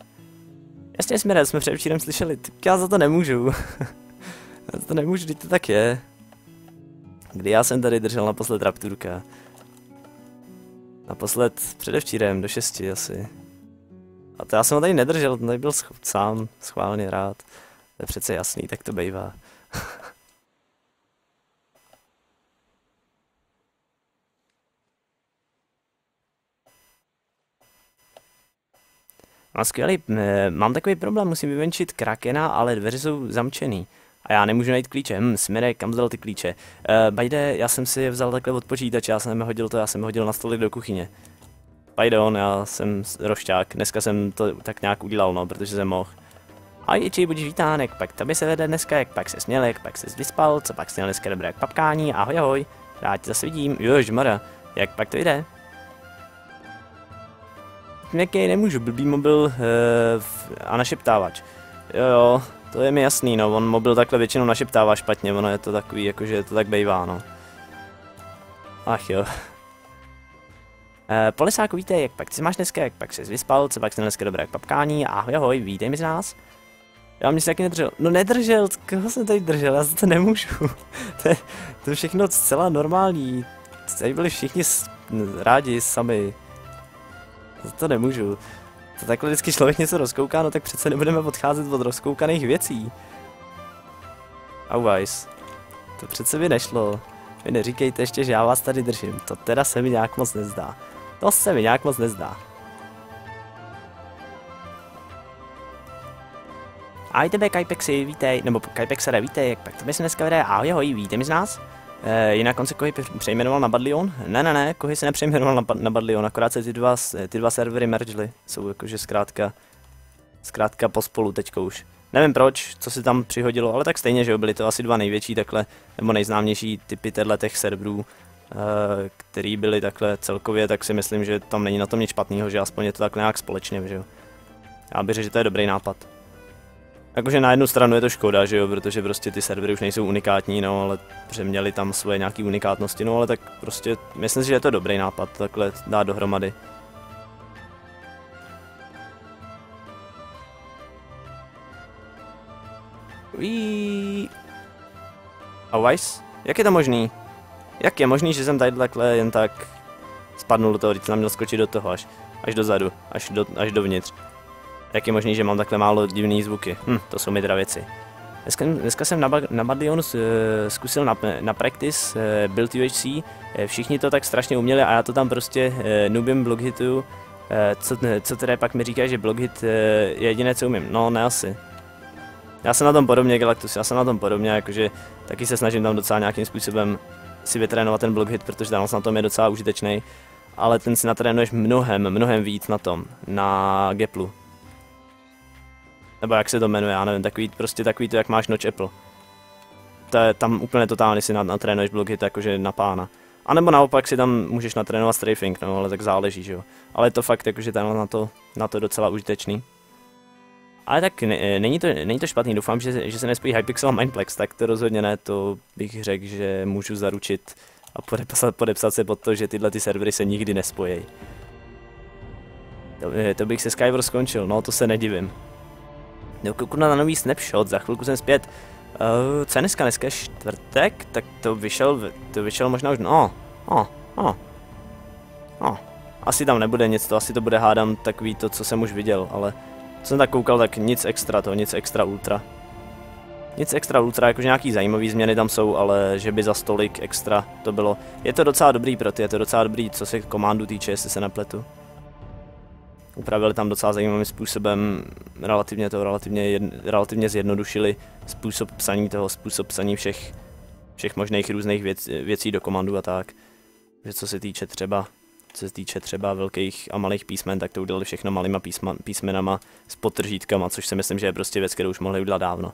Jasně, jsme jsme předevčírem slyšeli, já za to nemůžu. (laughs) já za to nemůžu, když to tak je. Kdy já jsem tady držel naposled Rapturka? Naposled předevčírem, do šesti asi. A to já jsem ho tady nedržel, tady byl sám, schválně rád. To je přece jasný, tak to bejvá. (laughs) No skvělý, mám takový problém, musím vyvenčit krakena, ale dveře jsou zamčený. A já nemůžu najít klíče. Hm, Smirek, kam dal ty klíče? Uh, bajde, já jsem si je vzal takhle od počítače, já jsem hodil to, já jsem hodil na stolik do kuchyně. Bajde on, já jsem rošťák, dneska jsem to tak nějak udělal, no, protože jsem mohl. A Jiči, budíš vítán, jak pak tobě se vede dneska, jak pak se směl, jak pak se vyspal, co pak sněl dneska dobré jak papkání, ahoj ahoj, rád tě zase vidím, jož mara, jak pak to jde? Měkkej nemůžu, blbý mobil uh, a našeptávač. Jo jo, to je mi jasný, no, on mobil takhle většinou našeptává špatně, ono je to takový, jakože to tak bejvá, no. Ach jo. Uh, Polisáku, víte, jak pak si máš dneska, jak pak se vyspal, co pak jsi dneska dobré jak papkání, ahoj, ahoj, vítej z nás. Já mě se taky nedržel. No nedržel, koho jsem tady držel, já to nemůžu. (laughs) to, je, to je všechno zcela normální. Tady byli všichni rádi sami. Za to nemůžu. To takhle vždycky člověk něco rozkouká, no tak přece nebudeme odcházet od rozkoukaných věcí. Auweis. To přece by nešlo. Vy neříkejte ještě, že já vás tady držím. To teda se mi nějak moc nezdá. To se mi nějak moc nezdá. Ahoj tebe Kajpexi, vítej, nebo Kajpexere, vítej, jak pak to se dneska vede, ahoj, ahoj, víte mi z nás? E, jinak on se Kohy přejmenoval na Badlion? Ne, ne, ne, Kohy se nepřejmenoval na, na Badlion, akorát se ty dva, ty dva servery mergely, jsou jakože zkrátka, zkrátka pospolu teďko už. Nevím proč, co se tam přihodilo, ale tak stejně, že byly to asi dva největší takhle, nebo nejznámější typy těch serverů, e, který byly takhle celkově, tak si myslím, že tam není na tom nic špatného, že aspoň je to takhle nějak společně, že jo. Já bych řekl, že to je dobrý nápad. Jakože na jednu stranu je to škoda, že jo, protože prostě ty servery už nejsou unikátní, no, ale přeměli tam svoje nějaké unikátnosti, no, ale tak prostě myslím si, že je to dobrý nápad takhle dát dohromady. Uí. A Weiss? Jak je to možný? Jak je možný, že jsem tady takhle jen tak spadnul do toho, když jsem měl skočit do toho až, až dozadu, až, do, až dovnitř. Jak je možný, že mám takhle málo divný zvuky? Hm, to jsou mi teda věci. Dneska, dneska jsem na, na Badlionu uh, zkusil na, na practice uh, build UHC, uh, všichni to tak strašně uměli a já to tam prostě nubím bloghitu. Co, co teda pak mi říká, že bloghit je jediné, co umím? No, ne asi. Já jsem na tom podobně, Galactus, já jsem na tom podobně, jakože taky se snažím tam docela nějakým způsobem si vytrénovat ten bloghit, protože tam na tom je docela užitečný. Ale ten si natrénuješ mnohem, mnohem víc na tom, na Geplu nebo jak se to jmenuje, já nevím, takový, prostě takový to, jak máš noč Apple. To je, tam úplně totálně si natrénuješ blogy, jakože na pána. A nebo naopak si tam můžeš natrénovat strafing, no, ale tak záleží, že jo. Ale je to fakt jakože tam na to, na to docela užitečný. Ale tak ne, není, to, není to špatný, doufám, že, že se nespojí Hypixel a Mindplex, tak to rozhodně ne, to bych řekl, že můžu zaručit a podepsat, podepsat se pod to, že tyhle ty servery se nikdy nespojí. To, to bych se Skyward skončil, no to se nedivím. Jo, kouknu na nový snapshot, za chvilku jsem zpět. Uh, co je dneska? Dneska je čtvrtek, tak to vyšel, to vyšel možná už, no, no, no, no. Asi tam nebude nic, to asi to bude hádám takový to, co jsem už viděl, ale co jsem tak koukal, tak nic extra to, nic extra ultra. Nic extra ultra, jakože nějaký zajímavý změny tam jsou, ale že by za stolik extra to bylo. Je to docela dobrý pro ty, je to docela dobrý, co se komandu týče, jestli se nepletu upravili tam docela zajímavým způsobem, relativně to relativně, jedn, relativně zjednodušili způsob psaní toho, způsob psaní všech, všech možných různých věc, věcí do komandu a tak. Že co se týče třeba co se týče třeba velkých a malých písmen, tak to udělali všechno malýma písma, písmenama s potržítkama, což si myslím, že je prostě věc, kterou už mohli udělat dávno.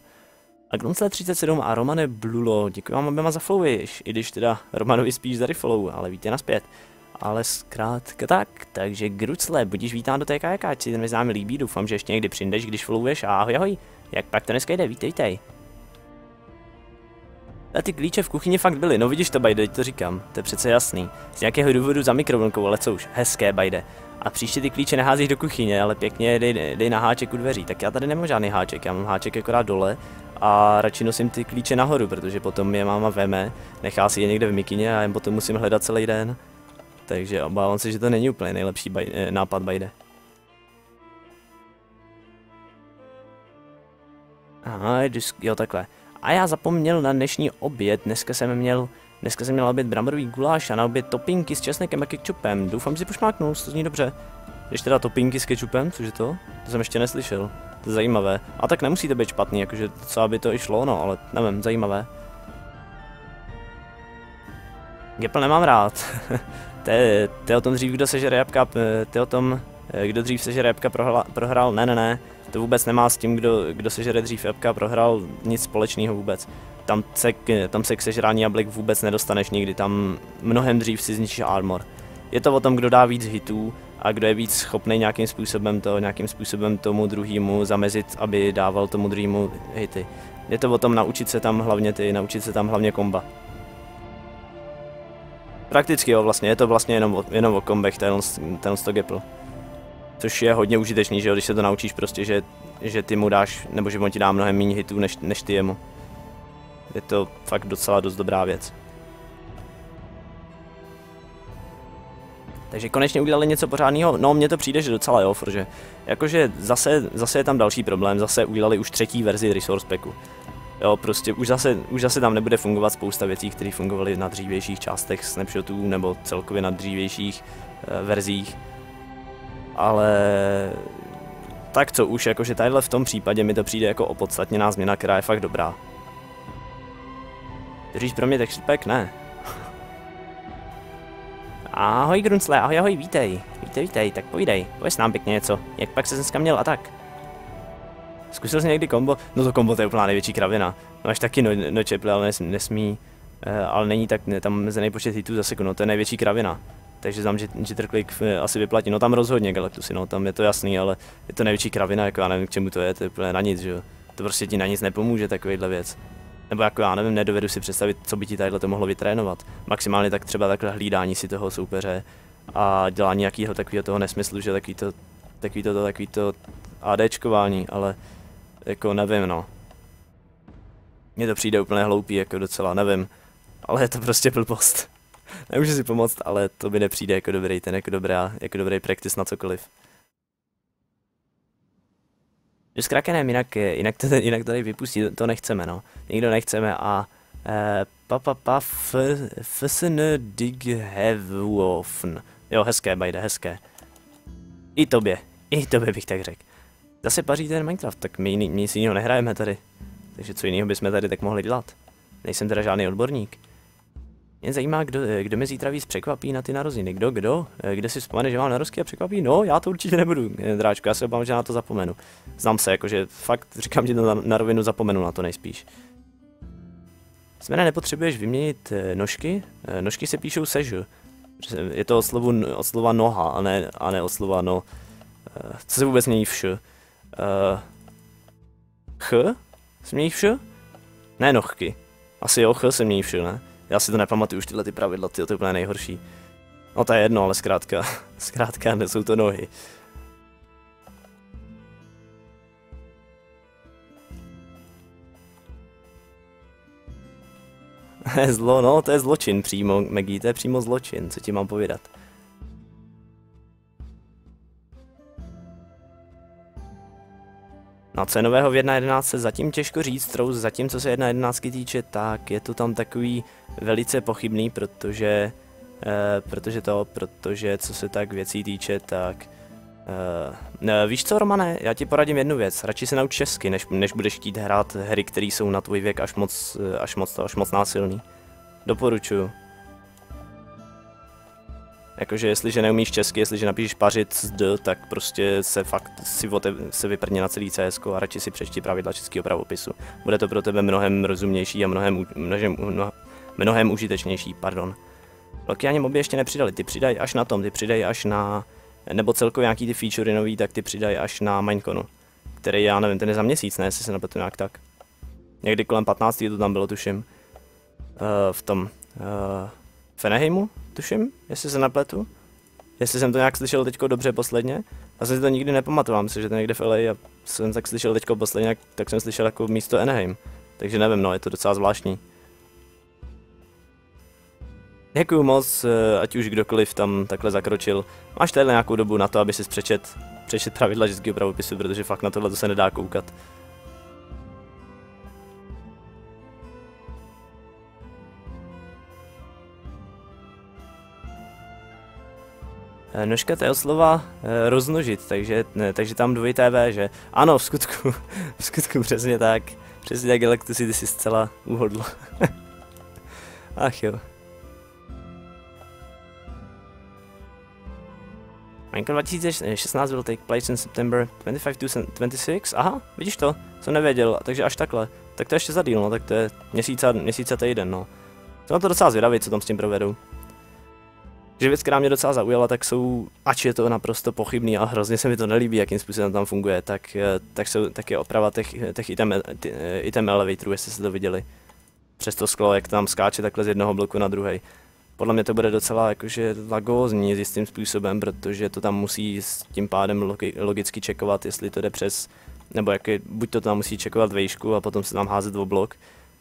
A Gruncle 37 a Romane Blulo, děkuji vám oběma za followy, i když teda Romanovi spíš za follow, ale víte naspět ale zkrátka tak, takže Grucle, budíš vítán do té ať si ten známý líbí, doufám, že ještě někdy přijdeš, když followuješ a ahoj ahoj, jak pak to dneska jde, vítej, vítej. A ty klíče v kuchyni fakt byly, no vidíš to bajde, to říkám, to je přece jasný. Z nějakého důvodu za mikrovlnkou, ale co už, hezké bajde. A příště ty klíče neházíš do kuchyně, ale pěkně dej, dej na háček u dveří. Tak já tady nemám žádný háček, já mám háček akorát dole a radši nosím ty klíče nahoru, protože potom je máma veme, nechá si je někde v mikině a jen potom musím hledat celý den. Takže obávám se, že to není úplně nejlepší baj, eh, nápad bajde. Aha, jo takhle. A já zapomněl na dnešní oběd, dneska jsem měl, dneska jsem měl oběd bramborový guláš a na oběd topinky s česnekem a kečupem. Doufám, že si pošmáknul, to zní dobře. Ještě teda topinky s kečupem, cože to? To jsem ještě neslyšel. To je zajímavé. A tak nemusí to být špatný, jakože co aby to i šlo, no, ale nevím, zajímavé. Gepl nemám rád. (laughs) To je, to je o tom dřív, kdo sežere jabka, to je o tom, eh, kdo dřív sežere jabka prohrál, prohrál, ne, ne, ne, To vůbec nemá s tím, kdo, kdo sežere dřív jabka prohrál, nic společného vůbec. Tam se, tam se k sežrání jablek vůbec nedostaneš nikdy, tam mnohem dřív si zničíš armor. Je to o tom, kdo dá víc hitů a kdo je víc schopný nějakým způsobem to, nějakým způsobem tomu druhému zamezit, aby dával tomu druhému hity. Je to o tom naučit se tam hlavně ty, naučit se tam hlavně komba. Prakticky jo, vlastně, je to vlastně jenom o, jenom o kombech, ten, ten to gapl. Což je hodně užitečný, že jo, když se to naučíš prostě, že, že ty mu dáš, nebo že on ti dá mnohem méně hitů, než, než ty jemu. Je to fakt docela dost dobrá věc. Takže konečně udělali něco pořádného. No, mně to přijde, že docela jo, protože jakože zase, zase je tam další problém, zase udělali už třetí verzi Resource Packu. Jo, prostě už zase, už zase tam nebude fungovat spousta věcí, které fungovaly na dřívějších částech snapshotů nebo celkově na dřívějších uh, verzích. Ale tak co už, jakože tadyhle v tom případě mi to přijde jako opodstatněná změna, která je fakt dobrá. Říš pro mě texture pack? Ne. (laughs) ahoj Gruncle, ahoj ahoj, vítej. Vítej, vítej, tak povídej, pojď nám pěkně něco. Jak pak se dneska měl a tak? Zkusil jsi někdy kombo? No to kombo to je úplná největší kravina. Máš taky no, no čeple, ale nesmí, nesmí uh, ale není tak, ne, tam mezený počet hitů za sekundu, to je největší kravina. Takže tam jitter click eh, asi vyplatí. No tam rozhodně Galactusy, no tam je to jasný, ale je to největší kravina, jako já nevím k čemu to je, to je úplně na nic, že jo. To prostě ti na nic nepomůže, takovýhle věc. Nebo jako já nevím, nedovedu si představit, co by ti tadyhle to mohlo vytrénovat. Maximálně tak třeba takhle hlídání si toho soupeře a dělání nějakého takového toho nesmyslu, že takový to, takový to, takový to ADčkování, ale jako nevím no. Mně to přijde úplně hloupý, jako docela, nevím. Ale je to prostě blbost. (laughs) Nemůžu si pomoct, ale to by nepřijde jako dobrý, ten jako dobrá, jako dobrý practice na cokoliv. S Krakenem, jinak, jinak, to, jinak tady vypustí, to, nechceme, no. Nikdo nechceme a eh, pa pa pa fsn dig hevofn. Jo, hezké, bajde, hezké. I tobě, i tobě bych tak řekl. Zase paří ten Minecraft, tak my nic jiného nehrajeme tady. Takže co jiného bychom tady tak mohli dělat? Nejsem teda žádný odborník. Mě zajímá, kdo, kdo mě zítra víc překvapí na ty naroziny. Kdo, kdo? Kde si vzpomene, že mám narozky a překvapí? No, já to určitě nebudu, dráčku, já se obávám, že na to zapomenu. Znám se, jakože fakt říkám, že na, na rovinu zapomenu na to nejspíš. Smene, nepotřebuješ vyměnit eh, nožky? Eh, nožky se píšou sežu. Je to od, od slova noha, a ne, a ne od slova no. Eh, co se vůbec mění vš? Uh, ch? Se mění vš? Ne nohky. Asi jo, ch se mění vš, ne? Já si to nepamatuju už tyhle ty pravidla, ty, to je úplně nejhorší. No to je jedno, ale zkrátka, (laughs) zkrátka nejsou to nohy. (laughs) Zlo, no, to je zločin přímo, Maggie, to je přímo zločin, co ti mám povědat. No co je nového v 1.11 se zatím těžko říct, Trous, zatím co se 1.11 týče, tak je to tam takový velice pochybný, protože, eh, protože to, protože co se tak věcí týče, tak ne, víš co, Romane, já ti poradím jednu věc, radši se nauč česky, než, než budeš chtít hrát hry, které jsou na tvůj věk až moc, eh, až moc, až moc násilný. Doporučuju. Jakože jestliže neumíš česky, jestliže napíšeš pařit s D, tak prostě se fakt si ote, se vyprně na celý CS a radši si přečti pravidla českého pravopisu. Bude to pro tebe mnohem rozumnější a mnohem, mnohem, mnohem, mnohem užitečnější, pardon. Loki ani moby ještě nepřidali, ty přidají až na tom, ty přidají až na, nebo celkově nějaký ty featurey nový, tak ty přidají až na Mineconu, který já nevím, ten je za měsíc, ne, jestli se napletu nějak tak. Někdy kolem 15. to tam bylo, tuším, uh, v tom, uh, Feneheimu, tuším, jestli se napletu. Jestli jsem to nějak slyšel teďko dobře posledně. Já jsem si to nikdy nepamatoval, myslím, že to někde v LA a jsem tak slyšel teďko posledně, tak jsem slyšel jako místo Anaheim. Takže nevím, no, je to docela zvláštní. Děkuju moc, eh, ať už kdokoliv tam takhle zakročil. Máš tady nějakou dobu na to, aby si přečet, přečet pravidla českého pravopisu, protože fakt na tohle to se nedá koukat. Nožka to je slova e, roznožit, takže, ne, takže tam dvojité V, že? Ano, v skutku, (laughs) v skutku přesně tak. Přesně tak Galactusy, ty jsi zcela uhodl. (laughs) Ach jo. Minecraft 2016 will take place in September 25 to 26. Aha, vidíš to? Jsem nevěděl, takže až takhle. Tak to ještě za díl, no, tak to je měsíce, měsíce týden, no. Jsem na to docela zvědavý, co tam s tím provedou. Že věc, která mě docela zaujala, tak jsou, ač je to naprosto pochybný a hrozně se mi to nelíbí, jakým způsobem tam funguje, tak, eh, tak, jsou, tak je oprava těch, těch item, item elevatorů, jestli jste to viděli. Přes to sklo, jak tam skáče takhle z jednoho bloku na druhý. Podle mě to bude docela jakože lagózní jistým způsobem, protože to tam musí s tím pádem logi, logicky čekovat, jestli to jde přes, nebo jak je, buď to tam musí čekovat vejšku a potom se tam házet o blok,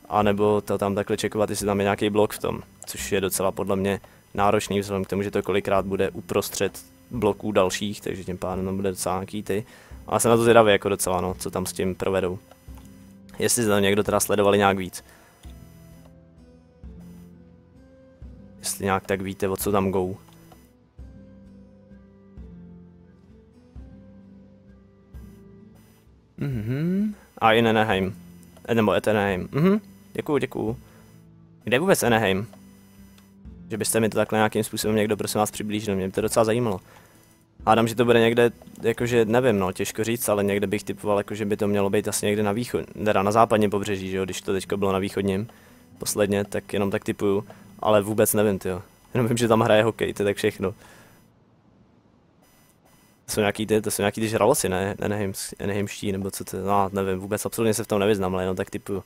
anebo to tam takhle čekovat, jestli tam je nějaký blok v tom, což je docela podle mě náročný vzhledem k tomu, že to kolikrát bude uprostřed bloků dalších, takže tím pádem tam bude docela nějaký ty. Ale jsem na to zvědavý jako docela, no, co tam s tím provedou. Jestli se tam někdo teda sledovali nějak víc. Jestli nějak tak víte, o co tam go. Mhm. A i Anaheim. Nebo Etenheim. Mhm. Děkuju, děkuju. Kde je vůbec Anaheim? Že byste mi to takhle nějakým způsobem někdo prosím vás přiblížil, mě by to docela zajímalo. Hádám, že to bude někde, jakože nevím, no, těžko říct, ale někde bych typoval, jakože by to mělo být asi někde na východ, teda na západním pobřeží, že jo, když to teďko bylo na východním, posledně, tak jenom tak typuju, ale vůbec nevím, jo. Jenom vím, že tam hraje hokej, to je tak všechno. To jsou nějaký ty, to jsou nějaký ty žraloci, ne, Anaheimští, nebo co to, no, nevím, vůbec absolutně se v tom nevyznám, ale jenom tak typuju.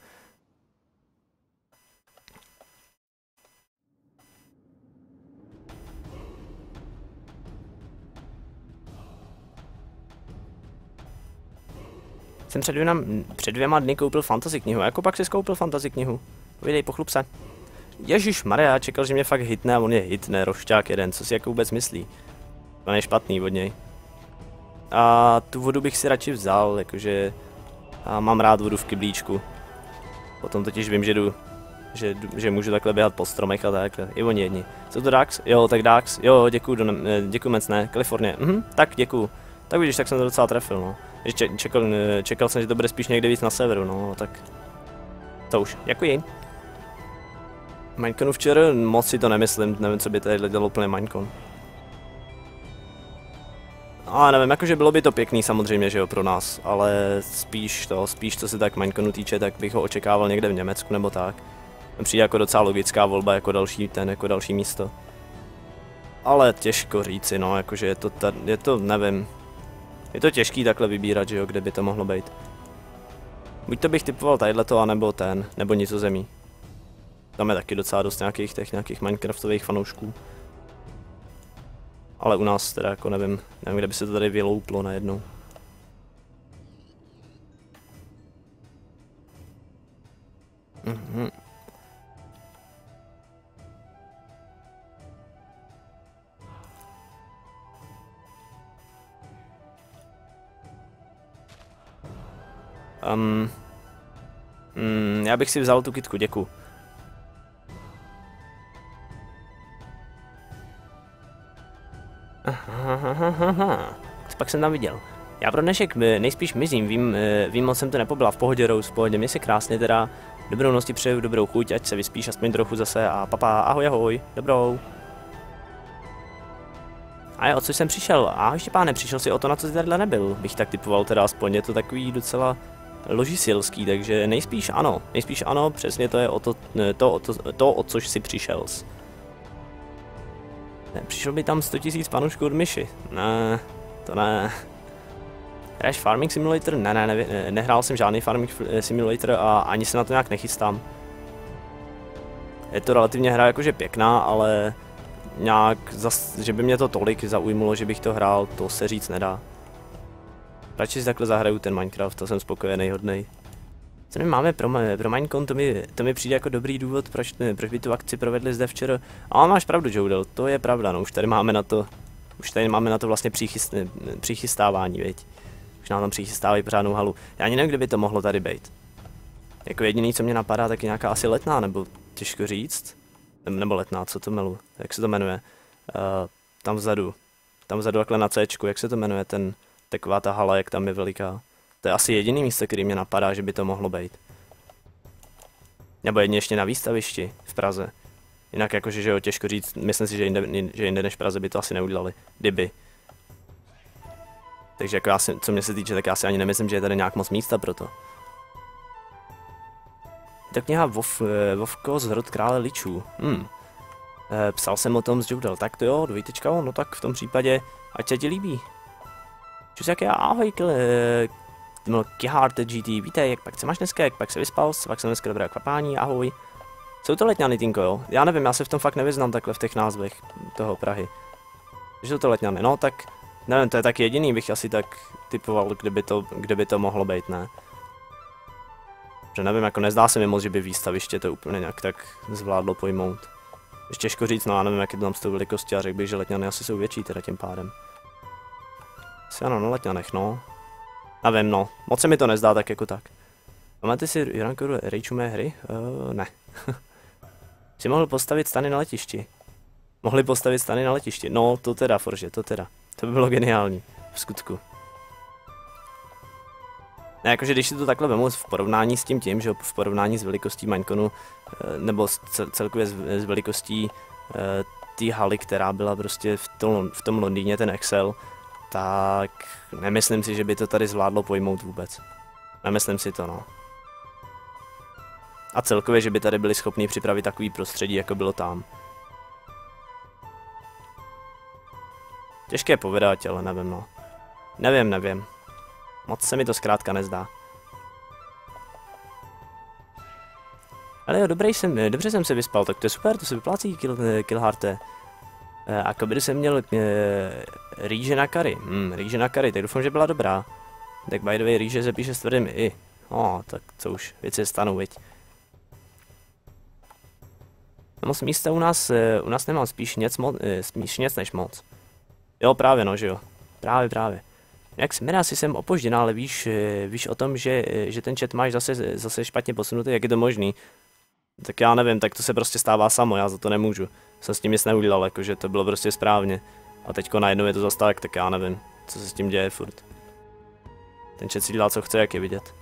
Jsem před dvěma, před dvěma dny koupil fantasy knihu. Jako pak jsi koupil fantasy knihu? Povídej, pochlub se. Ježíš Maria, čekal, že mě fakt hitne a on je hitne, rošťák jeden, co si jako vůbec myslí. To je špatný od něj. A tu vodu bych si radši vzal, jakože a mám rád vodu v kyblíčku. Potom totiž vím, že jdu, že, že můžu takhle běhat po stromech a tak. I oni jedni. Co to Dax? Jo, tak Dax. Jo, děkuju, děkuju Mec, ne, Kalifornie. Mhm, tak děkuju. Tak vidíš, tak jsem to docela trefil, no. Čekal, čekal jsem, že to bude spíš někde víc na severu, no, tak to už. Děkuji. Mineconu včera moc si to nemyslím, nevím, co by tady dělal úplně Minecon. A nevím, jakože bylo by to pěkný samozřejmě, že jo, pro nás, ale spíš to, spíš co se tak Mineconu týče, tak bych ho očekával někde v Německu nebo tak. Přijde jako docela logická volba jako další ten, jako další místo. Ale těžko říci, no, jakože je to, ta, je to, nevím. Je to těžký takhle vybírat, že jo, kde by to mohlo být. Buď to bych typoval tadyhleto, anebo ten, nebo nizozemí. Tam je taky docela dost nějakých těch nějakých Minecraftových fanoušků. Ale u nás teda jako nevím, nevím, kde by se to tady vylouplo najednou. Mhm. Um, mm, já bych si vzal tu kitku, děkuji. Pak jsem tam viděl. Já pro dnešek eh, nejspíš mizím, vím, eh, vím, moc jsem to nepobila, v pohodě Rose, v pohodě, mě se krásně teda, dobrou noc ti přeju, dobrou chuť, ať se vyspíš aspoň trochu zase a papa, ahoj, ahoj, dobrou. A jo, co jsem přišel? A ještě páne, přišel si o to, na co jsi tady nebyl, bych tak typoval teda aspoň, je to takový docela ložisilský, takže nejspíš ano, nejspíš ano, přesně to je o to, eh, to, to, to o což si přišel. Ne, přišel by tam 100 000 panušků od myši. Ne, to ne. Hraješ Farming Simulator? Ne, ne, ne, nehrál jsem žádný Farming Simulator a ani se na to nějak nechystám. Je to relativně hra jakože pěkná, ale nějak, zas, že by mě to tolik zaujmulo, že bych to hrál, to se říct nedá. Radši si takhle zahraju ten Minecraft, to jsem spokojený hodnej. Co my máme pro, pro Minecon, to mi, to mi přijde jako dobrý důvod, proč, ne, proč by tu akci provedli zde včera. A máš pravdu, Joudel, to je pravda, no už tady máme na to, už tady máme na to vlastně přichys, přichystávání, viď. Už nám tam přichystávají pořádnou halu. Já ani nevím, kde by to mohlo tady být. Jako jediný, co mě napadá, tak je nějaká asi letná, nebo těžko říct. Nebo letná, co to melu, jak se to jmenuje. Uh, tam vzadu, tam vzadu takhle na C, jak se to jmenuje, ten, taková ta hala, jak tam je veliká. To je asi jediný místo, který mě napadá, že by to mohlo být. Nebo jedně ještě na výstavišti v Praze. Jinak jakože, že jo, těžko říct, myslím si, že jinde, že jinde než v Praze by to asi neudělali. Kdyby. Takže jako já si, co mě se týče, tak já si ani nemyslím, že je tady nějak moc místa pro to. Ta kniha Vov, eh, Vovko z hrod krále ličů. Hmm. E, psal jsem o tom z Jodel. Tak to jo, dvojtečka, no tak v tom případě, ať se ti líbí. Čus jak já, ahoj, kle, no, Kihard GT, vítej, jak pak se máš dneska, jak pak se vyspal, pak jsem dneska dobré kvapání, ahoj. Jsou to letňany, Tinko, jo? Já nevím, já se v tom fakt nevyznám takhle v těch názvech toho Prahy. Že jsou to letňany, no tak, nevím, to je tak jediný, bych asi tak typoval, kde by to, kde by to mohlo být, ne? Že nevím, jako nezdá se mi moc, že by výstaviště to úplně nějak tak zvládlo pojmout. Ještě těžko říct, no já nevím, jak je to tam s tou velikostí a řekl bych, že letňany asi jsou větší teda tím pádem. Asi ano, na letňanech, no. Nevím, no. Moc se mi to nezdá tak jako tak. Pamatujete si Juranko Rejču mé hry? Uh, ne. (laughs) si mohl postavit stany na letišti. Mohli postavit stany na letišti. No, to teda, Forže, to teda. To by bylo geniální. V skutku. Ne, jakože když si to takhle vemu v porovnání s tím tím, že v porovnání s velikostí Mineconu, eh, nebo celkově s velikostí eh, té haly, která byla prostě v tom, v tom Londýně, ten Excel, tak nemyslím si, že by to tady zvládlo pojmout vůbec. Nemyslím si to, no. A celkově, že by tady byli schopni připravit takový prostředí, jako bylo tam. Těžké povedat, ale nevím, no. Nevím, nevím. Moc se mi to zkrátka nezdá. Ale jo, dobrý jsem, dobře jsem se vyspal, tak to je super, to se vyplácí, kill, Killharte. Eh, a by jsem měl e, rýže na kary. Hmm, rýže na kary, tak doufám, že byla dobrá. Tak by the way, rýže se píše s tvrdým i. O, tak co už, věci stanou, viď. Moc místa u nás, e, u nás nemám spíš něc, mo, e, spíš něc než moc. Jo, právě no, že jo. Právě, právě. Jak jsem asi jsem opožděná, ale víš, víš o tom, že, že ten chat máš zase, zase špatně posunutý, jak je to možný? Tak já nevím, tak to se prostě stává samo, já za to nemůžu. Jsem s tím nic neudělal, jakože to bylo prostě správně. A teďko najednou je to zase tak, tak já nevím, co se s tím děje furt. Ten chat si dělá, co chce, jak je vidět.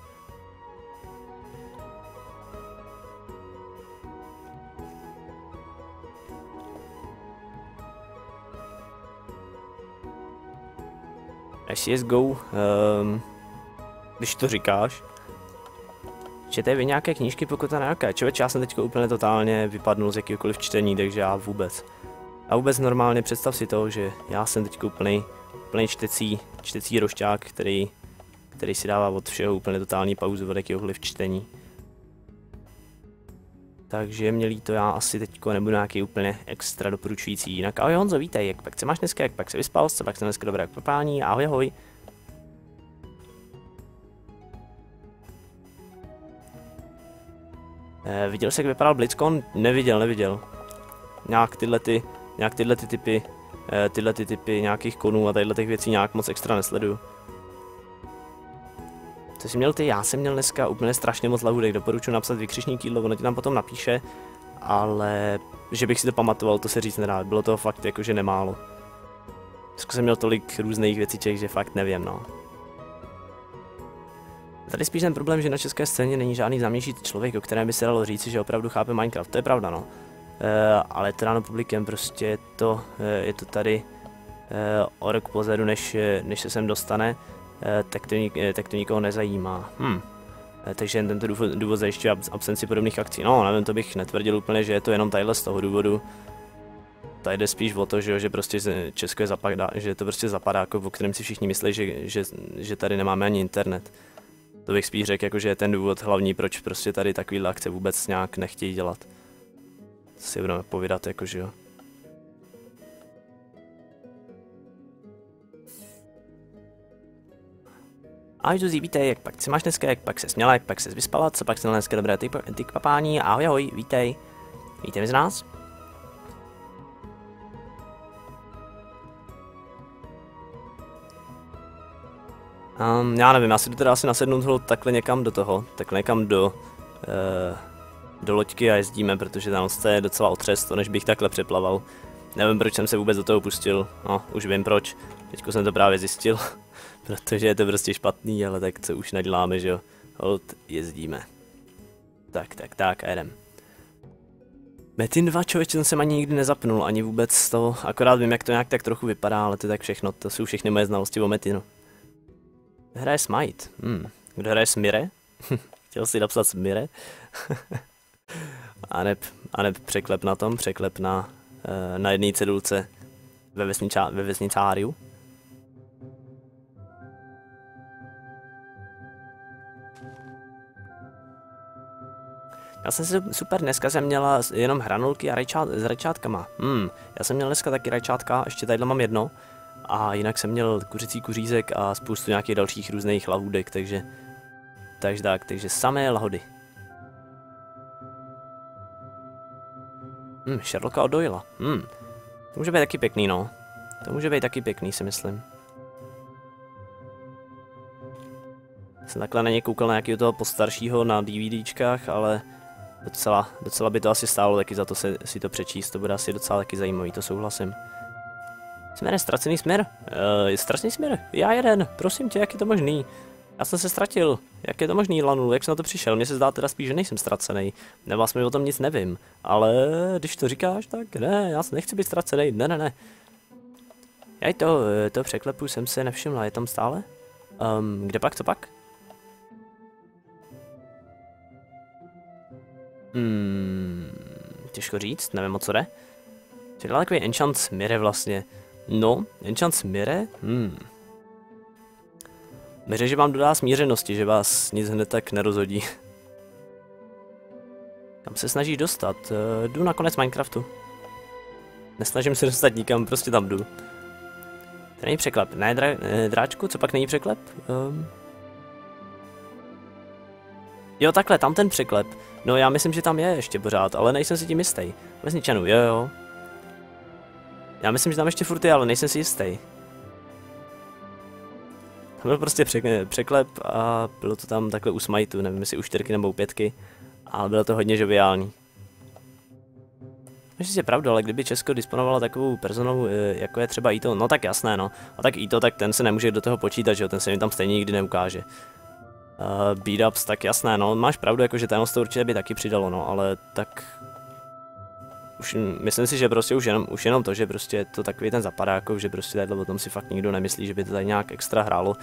CSGO, um, ehm, když to říkáš, Čete vy nějaké knížky, pokud to nějaké. Člověč, já jsem teď úplně totálně vypadnul z jakýkoliv čtení, takže já vůbec. A vůbec normálně představ si to, že já jsem teď úplný, úplný čtecí, čtecí rošťák, který, který si dává od všeho úplně totální pauzu od jakýkoliv čtení. Takže mě líto, já asi teď nebudu nějaký úplně extra doporučující. Jinak ahoj Honzo, vítej, jak pak se máš dneska, jak pak se vyspal, co pak se dneska dobré popání, ahoj ahoj. Eh, viděl jsi, jak vypadal Blitzcon? Neviděl, neviděl. Nějak tyhle ty, nějak tyhle ty typy, eh, tyhle ty typy nějakých konů a tadyhle těch věcí nějak moc extra nesleduju. Co jsi měl ty? Já jsem měl dneska úplně strašně moc lavudek, doporučuji napsat vykřišní kýdlo, ono ti tam potom napíše, ale že bych si to pamatoval, to se říct nedá, bylo to fakt jakože nemálo. Dneska jsem měl tolik různých věcí, že fakt nevím, no. Tady spíš ten problém, že na české scéně není žádný známější člověk, o kterém by se dalo říci, že opravdu chápe Minecraft. To je pravda, no. E, ale teda na publikem prostě je to, e, je to tady e, o rok pozadu, než, než se sem dostane, e, tak, to, tak to nikoho nezajímá. Hm. Takže jen tento důvod, důvod zajišťuje absenci podobných akcí. No, nevím, to bych netvrdil úplně, že je to jenom tadyhle z toho důvodu. Tady jde spíš o to, že, že prostě Česko je zapadá, že to prostě zapadá, jako, o kterém si všichni myslí, že, že, že tady nemáme ani internet. To bych spíš řekl, jako, že je ten důvod hlavní, proč prostě tady takovýhle akce vůbec nějak nechtějí dělat. Co si budeme povídat, jakože jo. Ahoj Zuzi, vítej, jak pak se máš dneska, jak pak se směla, jak pak se vyspala, co pak se dneska dobré ty, ty k papání, ahoj ahoj, vítej, vítej z nás. Um, já nevím, já si jdu teda asi nasednout takhle někam do toho, takhle někam do, uh, do loďky a jezdíme, protože tam je docela otřes to, než bych takhle přeplaval. Nevím, proč jsem se vůbec do toho pustil, no, už vím proč, teďko jsem to právě zjistil, (laughs) protože je to prostě špatný, ale tak co už naděláme, že jo, hold, jezdíme. Tak, tak, tak, a jedem. Metin 2 člověče jsem ani nikdy nezapnul, ani vůbec to, akorát vím, jak to nějak tak trochu vypadá, ale to je tak všechno, to jsou všechny moje znalosti o Metinu. Hraje Smite. Hmm. Kdo hraje Smire? (laughs) Chtěl si napsat Smire? (laughs) a neb, a neb překlep na tom, překlep na, uh, na jedné cedulce ve, vesničá, ve vesnicáriu. Já jsem si super, dneska jsem měla jenom hranolky a rajčát, s rajčátkama. Hmm, já jsem měl dneska taky rajčátka, ještě tadyhle mám jedno. A jinak jsem měl kuřecí kuřízek a spoustu nějakých dalších různých lahůdek, takže... Takže tak, takže samé lahody. Hmm, Sherlocka od Doyla. Hmm, to může být taky pěkný, no. To může být taky pěkný, si myslím. Jsem takhle na ně koukal na nějakého toho postaršího na DVDčkách, ale docela, docela by to asi stálo taky za to se, si to přečíst, to bude asi docela taky zajímavý, to souhlasím. Směr, ztracený směr? Uh, ztracený směr? Já jeden, prosím tě, jak je to možný? Já jsem se ztratil. Jak je to možný, Lanu? Jak jsi na to přišel? Mně se zdá teda spíš, že nejsem ztracený. Nebo vlastně o tom nic nevím. Ale když to říkáš, tak ne, já nechci být ztracený. Ne, ne, ne. Já to, eh, to překlepu jsem se nevšimla, je tam stále? Um, kde pak, co pak? Hmm, těžko říct, nevím o co jde. Dala takový enchant smire vlastně. No, enchant smire? Hmm. Neře, že vám dodá smířenosti, že vás nic hned tak nerozhodí. Kam se snažíš dostat? Uh, jdu na konec Minecraftu. Nesnažím se dostat nikam, prostě tam jdu. To není překlep. Ne, dra, eh, dráčku, co pak není překlep? Um. Jo, takhle, tam ten překlep. No já myslím, že tam je ještě pořád, ale nejsem si tím jistý. Vesničanu, jo jo. Já myslím, že tam ještě furt je, ale nejsem si jistý. Tam byl prostě překlep a bylo to tam takhle u Smiteu, nevím jestli u čtyřky nebo u pětky, ale bylo to hodně žoviální. Myslím je pravdu, ale kdyby Česko disponovalo takovou personou, eh, jako je třeba Ito, no tak jasné, no. A tak Ito, tak ten se nemůže do toho počítat, že jo, ten se jim tam stejně nikdy neukáže. Uh, beat ups, tak jasné, no, máš pravdu, jakože ten to určitě by taky přidalo, no, ale tak... Už, myslím si, že prostě už jenom, už jenom to, že prostě je to takový ten zapadák, že prostě tady o tom si fakt nikdo nemyslí, že by to tady nějak extra hrálo,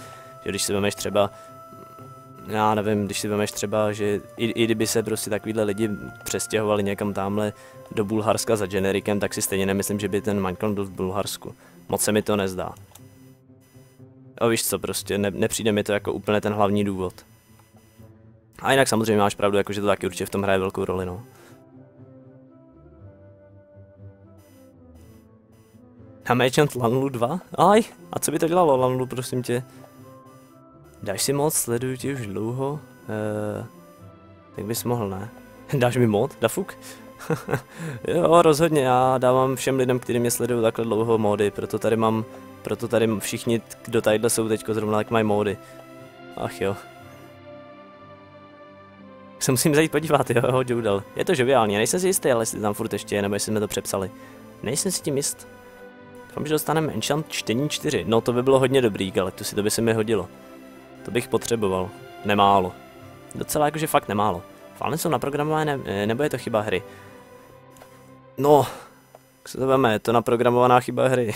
že když si vemeš třeba já nevím, když si vemeš třeba, že i, i kdyby se prostě takovýhle lidi přestěhovali někam tamhle do Bulharska za generikem, tak si stejně nemyslím, že by ten Minecraft byl v Bulharsku. Moc se mi to nezdá. A víš co, prostě ne, nepřijde mi to jako úplně ten hlavní důvod. A jinak samozřejmě máš pravdu, jakože to taky určitě v tom hraje velkou roli, no. A Merchant Lanlu 2? Aj, a co by to dělalo Lanlu, prosím tě? Dáš si moc, sleduju tě už dlouho. Uh, tak bys mohl, ne? (laughs) Dáš mi mod, dafuk? (laughs) jo, rozhodně, já dávám všem lidem, kteří mě sledují takhle dlouho mody, proto tady mám, proto tady všichni, kdo tadyhle jsou teďko zrovna, tak mají mody. Ach jo. Se musím zajít podívat, jo, ho Joudal. Je to žoviální, nejsem si jistý, ale jestli tam furt ještě je, nebo jestli jsme to přepsali. Nejsem si tím jist. Doufám, že dostaneme enchant čtení 4. No to by bylo hodně dobrý, si to by se mi hodilo. To bych potřeboval. Nemálo. Docela jakože fakt nemálo. Fály jsou naprogramované, ne, nebo je to chyba hry? No, jak se to veme, je to naprogramovaná chyba hry.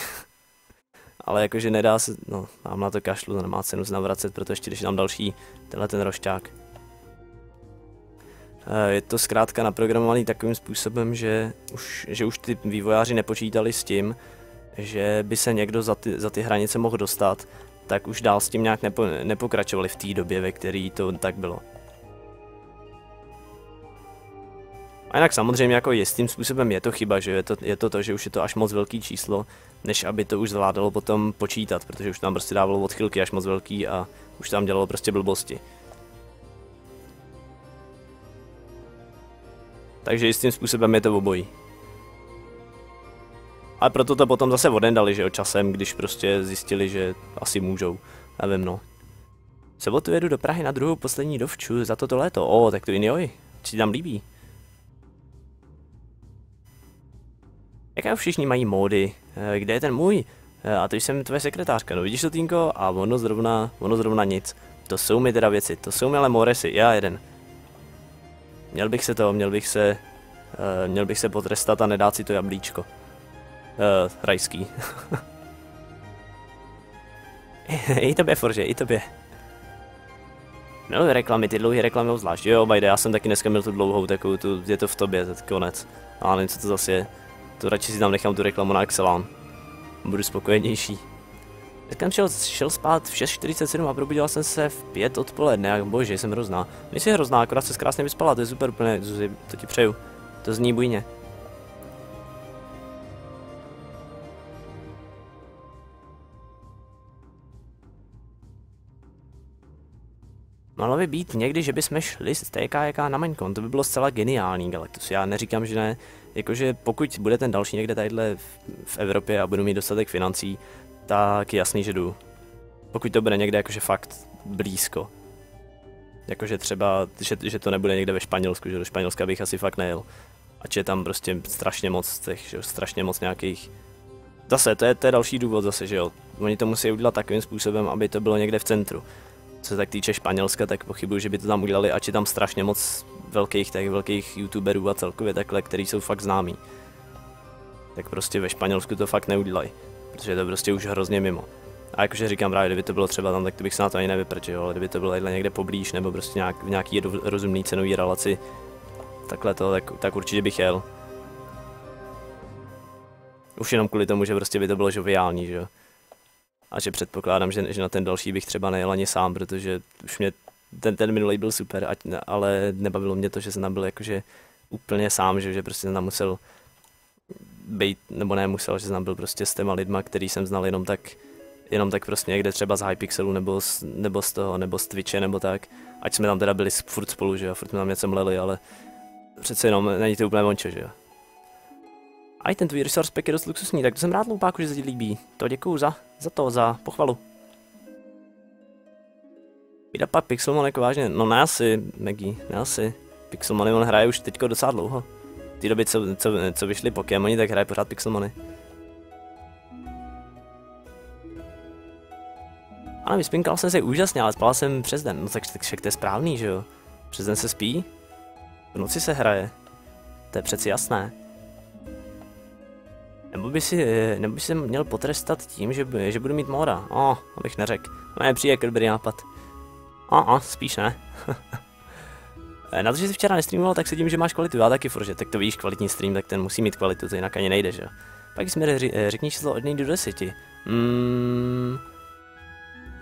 (laughs) Ale jakože nedá se, no, mám na to kašlu, to nemá cenu navracet, protože ještě když dám další, tenhle ten rošťák. Eh, je to zkrátka naprogramovaný takovým způsobem, že už, že už ty vývojáři nepočítali s tím, že by se někdo za ty, za ty hranice mohl dostat, tak už dál s tím nějak nepo, nepokračovali v té době, ve které to tak bylo. A jinak samozřejmě jako jistým způsobem je to chyba, že je to, je to to, že už je to až moc velký číslo, než aby to už zvládalo potom počítat, protože už tam prostě dávalo odchylky až moc velký a už tam dělalo prostě blbosti. Takže jistým způsobem je to obojí. Ale proto to potom zase odendali, že jo, časem, když prostě zjistili, že asi můžou. Nevím, no. Sobotu jedu do Prahy na druhou poslední dovču za toto léto. O, tak to jiný oj. Či tam líbí? Jaké všichni mají módy? Eh, kde je ten můj? Eh, a to jsem tvoje sekretářka, no vidíš to Týnko? A ono zrovna, ono zrovna nic. To jsou mi teda věci, to jsou mi ale moresy, já jeden. Měl bych se to, měl bych se, uh, měl bych se potrestat a nedát si to jablíčko. Uh, rajský. (laughs) I tobě, Forže, i tobě. Miluji reklamy, ty dlouhé reklamy obzvlášť. Jo, bajde, já jsem taky dneska měl tu dlouhou, takovou tu, je to v tobě, to konec. A nevím, co to zase je. To radši si tam nechám tu reklamu na Excelán. Budu spokojenější. Dneska jsem šel, šel spát v 6.47 a probudil jsem se v 5 odpoledne, jak bože, jsem hrozná. My jsi hrozná, akorát se krásně vyspala, to je super úplně, to ti přeju. To zní bujně. Malo by být někdy, že bychom šli z TKJK na Minecon, to by bylo zcela geniální Galactus. Já neříkám, že ne, jakože pokud bude ten další někde tadyhle v, Evropě a budu mít dostatek financí, tak jasný, že jdu. Pokud to bude někde jakože fakt blízko. Jakože třeba, že, že to nebude někde ve Španělsku, že do Španělska bych asi fakt nejel. Ač je tam prostě strašně moc těch, že strašně moc nějakých... Zase, to je, to je další důvod zase, že jo. Oni to musí udělat takovým způsobem, aby to bylo někde v centru. Co se tak týče Španělska, tak pochybuju, že by to tam udělali, ač je tam strašně moc velkých, těch velkých youtuberů a celkově takhle, který jsou fakt známí. Tak prostě ve Španělsku to fakt neudělají protože je to prostě už hrozně mimo. A jakože říkám právě, kdyby to bylo třeba tam, tak to bych se na to ani nevyprčil, ale kdyby to bylo někde poblíž nebo prostě nějak, v nějaký rozumný cenový relaci, takhle to, tak, tak určitě bych jel. Už jenom kvůli tomu, že prostě by to bylo žoviální, že jo. A že předpokládám, že, že na ten další bych třeba nejel ani sám, protože už mě ten, ten minulý byl super, ať, ale nebavilo mě to, že jsem tam byl jakože úplně sám, že, že prostě jsem tam musel být, nebo ne musel, že jsem byl prostě s těma lidma, který jsem znal jenom tak, jenom tak prostě někde třeba z Hypixelu nebo z, nebo z toho, nebo z Twitche nebo tak, ať jsme tam teda byli furt spolu, že jo, furt jsme tam něco mleli, ale přece jenom není to úplně monče, že jo. A i ten tvůj resource pack je dost luxusní, tak to jsem rád loupáku, že se ti líbí. To děkuju za, za to, za pochvalu. Pixel Pixelmon jako vážně, no ne asi, Maggie, ne asi. Pixelmon on hraje už teďko docela dlouho té doby, co, co, co vyšly Pokémoni, tak hraje pořád Pixelmony. Ale vyspinkal jsem se úžasně, ale spal jsem přes den. No tak, však to je správný, že jo? Přes den se spí? V noci se hraje. To je přeci jasné. Nebo by si, nebo by si měl potrestat tím, že, by, že budu mít móra. O, oh, abych neřekl. No je přijde dobrý nápad. A, oh, spíš ne. Eh, (laughs) na to, že jsi včera nestreamoval, tak se tím, že máš kvalitu. Já taky furt, tak to víš, kvalitní stream, tak ten musí mít kvalitu, to jinak ani nejde, že jo. Pak jsme eh, řekni číslo od 1 do 10. Mm,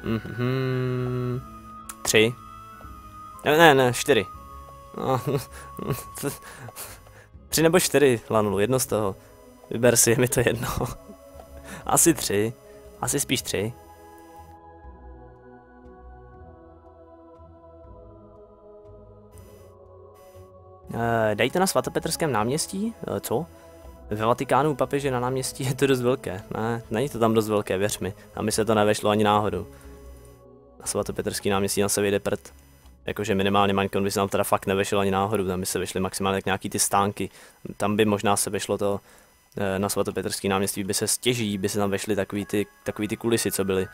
mm, tři. Ne, ne, ne, čtyři. No, (laughs) tři nebo čtyři, Lanulu, jedno z toho. Vyber si, je mi to jedno. (laughs) Asi tři. Asi spíš tři. Eh, Dej to na svatopetrském náměstí? Eh, co? Ve Vatikánu papeže na náměstí je to dost velké. Ne, není to tam dost velké, věř mi. Tam by se to nevešlo ani náhodou. Na svatopetrský náměstí na se vyjde prd. Jakože minimálně Minecon by se tam teda fakt nevešel ani náhodou, tam by se vešly maximálně tak nějaký ty stánky. Tam by možná se vešlo to eh, na svatopetrský náměstí, by se stěží, by se tam vešly takový ty, takový ty kulisy, co byly,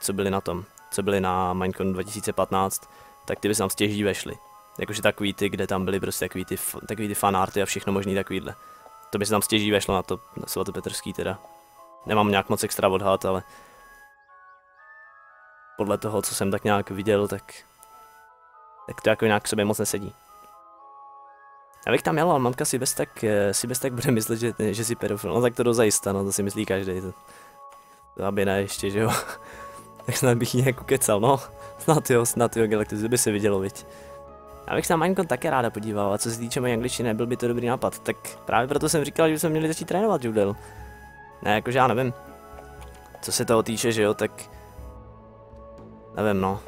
co byly na tom, co byly na Minecon 2015, tak ty by se tam stěží vešly. Jakože takový ty, kde tam byly prostě takový ty, takový ty fanarty a všechno možný takovýhle. To by se tam stěží vešlo na to na svatopetrský teda. Nemám nějak moc extra odhad, ale podle toho, co jsem tak nějak viděl, tak, tak to jako nějak k sobě moc nesedí. Já bych tam jel, ale mamka si bez tak, eh, si bez tak bude myslet, že, že si pedofil. No tak to dozajista, no to si myslí každý. To, to aby ne ještě, že jo. (laughs) tak snad bych ji nějak kecal, no. Snad jo, snad jo, Galactus, by se vidělo, viď. Já bych se na Minecon také ráda podíval, a co se týče mojí angličtiny, byl by to dobrý nápad. Tak právě proto jsem říkal, že bychom měli začít trénovat judel. Ne, jakože já nevím. Co se toho týče, že jo, tak... Nevím, no.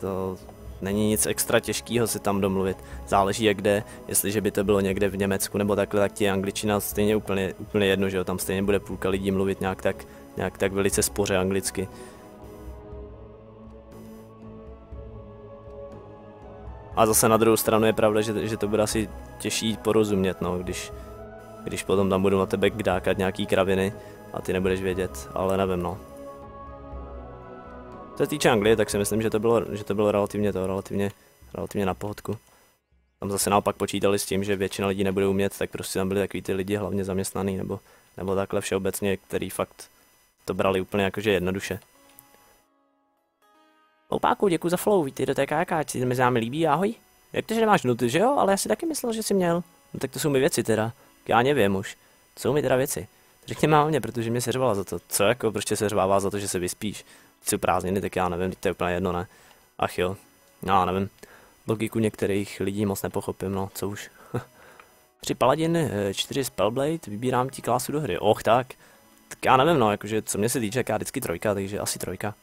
To není nic extra těžkého si tam domluvit. Záleží jak kde, jestliže by to bylo někde v Německu nebo takhle, tak ti angličtina stejně úplně, úplně jedno, že jo, tam stejně bude půlka lidí mluvit nějak tak, nějak tak velice spoře anglicky. A zase na druhou stranu je pravda, že, že to bude asi těžší porozumět, no, když, když potom tam budou na tebe kdákat nějaký kraviny a ty nebudeš vědět, ale nevím, no. Co se týče Anglie, tak si myslím, že to bylo, že to bylo relativně to, relativně, relativně na pohodku. Tam zase naopak počítali s tím, že většina lidí nebude umět, tak prostě tam byli takový ty lidi hlavně zaměstnaný nebo, nebo takhle všeobecně, který fakt to brali úplně jakože jednoduše. Opáku, děkuji za follow, víte, do té káka, si mezi námi líbí, ahoj. Jak to, že nemáš noty, že jo? Ale já si taky myslel, že jsi měl. No tak to jsou mi věci teda. Já nevím už. To jsou mi teda věci. Řekni mě, protože mě seřvala za to. Co jako, proč tě seřvává za to, že se vyspíš? Jsou prázdniny, tak já nevím, to je úplně jedno, ne? Ach jo, no, já nevím. Logiku některých lidí moc nepochopím, no, co už. (laughs) Tři paladin, eh, čtyři spellblade, vybírám ti klásu do hry. Och, tak. Tak já nevím, no, jakože co mě se týče, jak já vždycky trojka, takže asi trojka.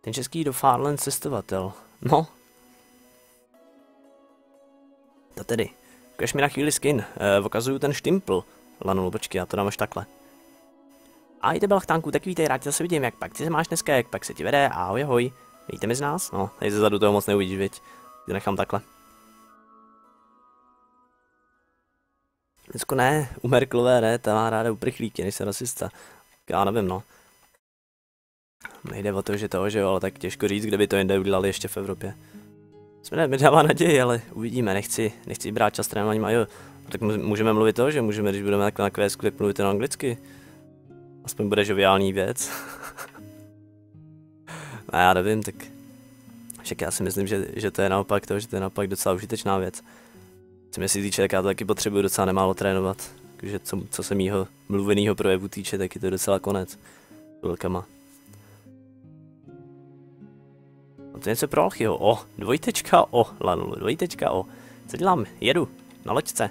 Ten český do Farland cestovatel. No. To tedy. Ukaž mi na chvíli skin. Eh, ukazuju ten štimpl. Lanul, počkej, já to dám až takhle. A i tebe lachtánku, tak vítej, rád tě zase vidím, jak pak ty se máš dneska, jak pak se ti vede, ahoj, ahoj. Víte mi z nás? No, tady ze zadu toho moc neuvidíš, viď? Ty nechám takhle. Dnesko ne, u Merklové ne, ta má ráda uprchlíky, než se rasista. Já nevím, no. Nejde o to, že to, že jo, ale tak těžko říct, kde by to jinde udělali ještě v Evropě. Jsme mi dává naději, ale uvidíme, nechci, nechci brát čas trénováním a jo, tak můžeme mluvit to, že můžeme, když budeme takhle na kvésku, tak mluvit na anglicky. Aspoň bude žoviální věc. a (laughs) já nevím, tak však já si myslím, že, že to je naopak to, že to je naopak docela užitečná věc. Co mě si týče, tak já to taky potřebuji docela nemálo trénovat. Takže co, co se mýho mluveného projevu týče, tak je to docela konec. Velkama. A to je něco pro Alchyho. O, dvojtečka o, lanulu, dvojtečka o. Co dělám? Jedu. Na loďce.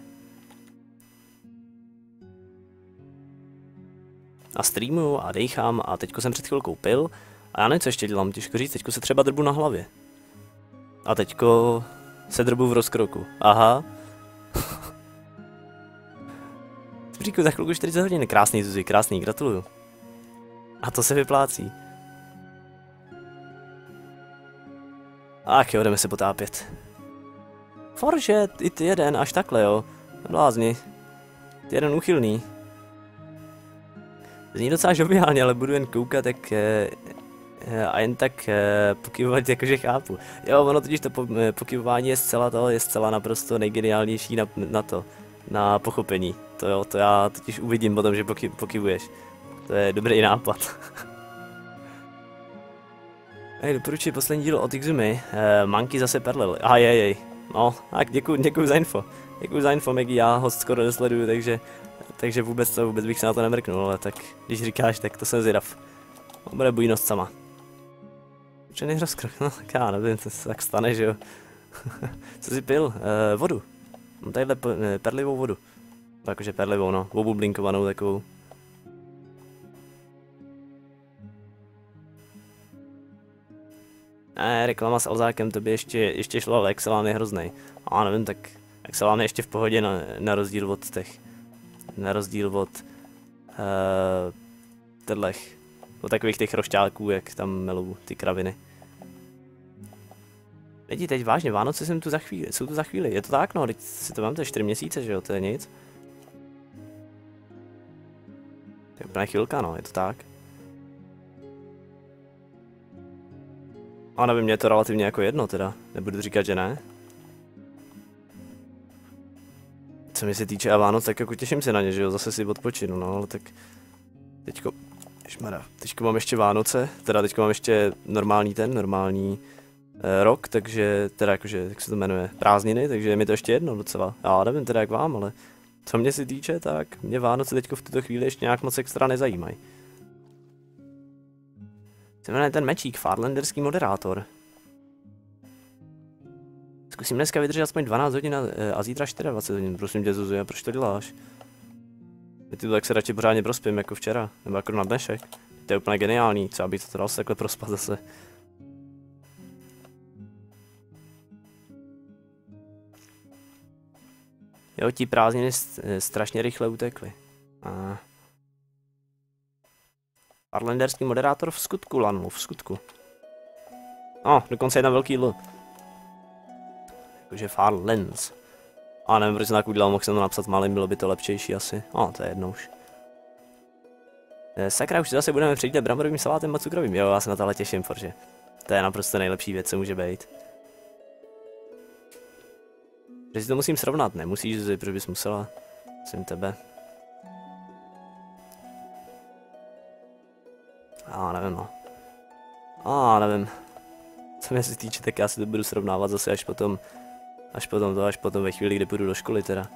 A streamuju a dejchám a teďko jsem před chvilkou pil. A já nevím, co ještě dělám, těžko říct, teďko se třeba drbu na hlavě. A teďko se drbu v rozkroku. Aha. (laughs) Říku, za chvilku 40 hodin. Krásný, Zuzi, krásný, gratuluju. A to se vyplácí. Ach jo, jdeme se potápět. Forže, i ty jeden, až takhle jo. Blázni. Ty jeden uchylný. Zní docela žoviálně, ale budu jen koukat, jak eh, eh, a jen tak eh, pokyvovat, jakože chápu. Jo, ono totiž to po, eh, pokyvování je zcela to, je zcela naprosto nejgeniálnější na, na to, na pochopení. To jo, to já totiž uvidím potom, že poky, pokyvuješ. To je dobrý nápad. (laughs) Hej, doporučuji poslední díl od Exumy. Uh, Manky zase perlil. A jej, jej. No, tak děkuji, děkuji za info. Děkuji za info, Maggie, já ho skoro nesleduju, takže, takže vůbec to, vůbec bych se na to nemrknul, ale tak když říkáš, tak to jsem zvědav. On bude bujnost sama. Černý rozkrok, (laughs) no tak já nevím, to se tak stane, že jo. (laughs) Co jsi pil? Uh, vodu. Mám tadyhle perlivou vodu. Takže perlivou, no, obublinkovanou takovou. Ne, reklama s Alzákem, to by ještě, ještě šlo, ale Excelán je hrozný. A nevím, tak Excelán je ještě v pohodě na, na rozdíl od těch. Na rozdíl od uh, od takových těch rošťáků, jak tam melou ty kraviny. Lidi, teď vážně, Vánoce jsem tu za chvíli, jsou tu za chvíli, je to tak no, teď si to mám, to je 4 měsíce, že jo, to je nic. To je úplná chvilka, no, je to tak. A nevím, mě je to relativně jako jedno teda, nebudu říkat, že ne. Co mi se týče a Vánoc, tak jako těším se na ně, že jo, zase si odpočinu, no, ale tak teďko, ježmara, teďko mám ještě Vánoce, teda teďko mám ještě normální ten, normální eh, rok, takže teda jakože, jak se to jmenuje, prázdniny, takže je mi to ještě jedno docela. Já nevím teda jak vám, ale co mě se týče, tak mě Vánoce teďko v tuto chvíli ještě nějak moc extra nezajímají. Se jmenuje ten mečík, Farlanderský moderátor. Zkusím dneska vydržet aspoň 12 hodin a, eh, a zítra 24 hodin. Prosím tě, Zuzu, proč to děláš? Ty to tak se radši pořádně prospím jako včera, nebo jako na dnešek. To je úplně geniální, co aby to dal se takhle prospat zase. Jo, ti prázdniny eh, strašně rychle utekly. A... Arlenderský moderátor v skutku, Lanu, v skutku. Oh, dokonce jedna velký L. Jakože Farlens. A nevím, proč jsem tak udělal, mohl jsem to napsat malým, bylo by to lepšejší asi. A, to je jedno už. E, sakra, už zase budeme přijít bramborovým salátem a cukrovým. Jo, já se na tohle těším, protože to je naprosto nejlepší věc, co může být. Že si to musím srovnat, nemusíš, protože bys musela. Jsem tebe. Já nevím, no. A nevím. Co mě se týče, tak já si to budu srovnávat zase až potom, až potom to, až potom ve chvíli, kdy půjdu do školy teda.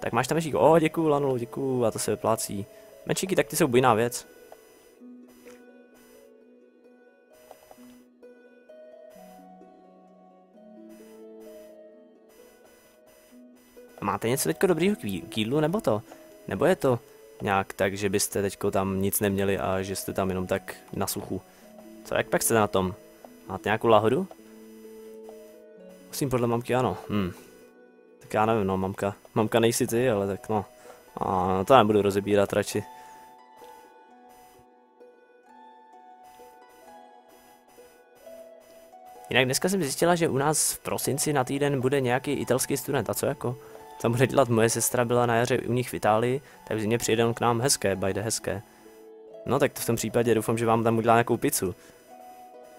Tak máš tam mečík, o děkuju Lanu, děkuju, a to se vyplácí. Mečíky, tak ty jsou bujná věc. Máte něco teďko dobrýho k jídlu, nebo to? Nebo je to nějak tak, že byste teďko tam nic neměli a že jste tam jenom tak na suchu? Co, jak pak jste na tom? Máte nějakou lahodu? Musím podle mamky ano. Hm. Tak já nevím, no, mamka. Mamka nejsi ty, ale tak no. A no, to nebudu rozebírat radši. Jinak dneska jsem zjistila, že u nás v prosinci na týden bude nějaký italský student. A co jako? tam bude dělat moje sestra, byla na jaře u nich v Itálii, tak v zimě přijede k nám hezké, bajde hezké. No tak v tom případě doufám, že vám tam udělá nějakou pizzu.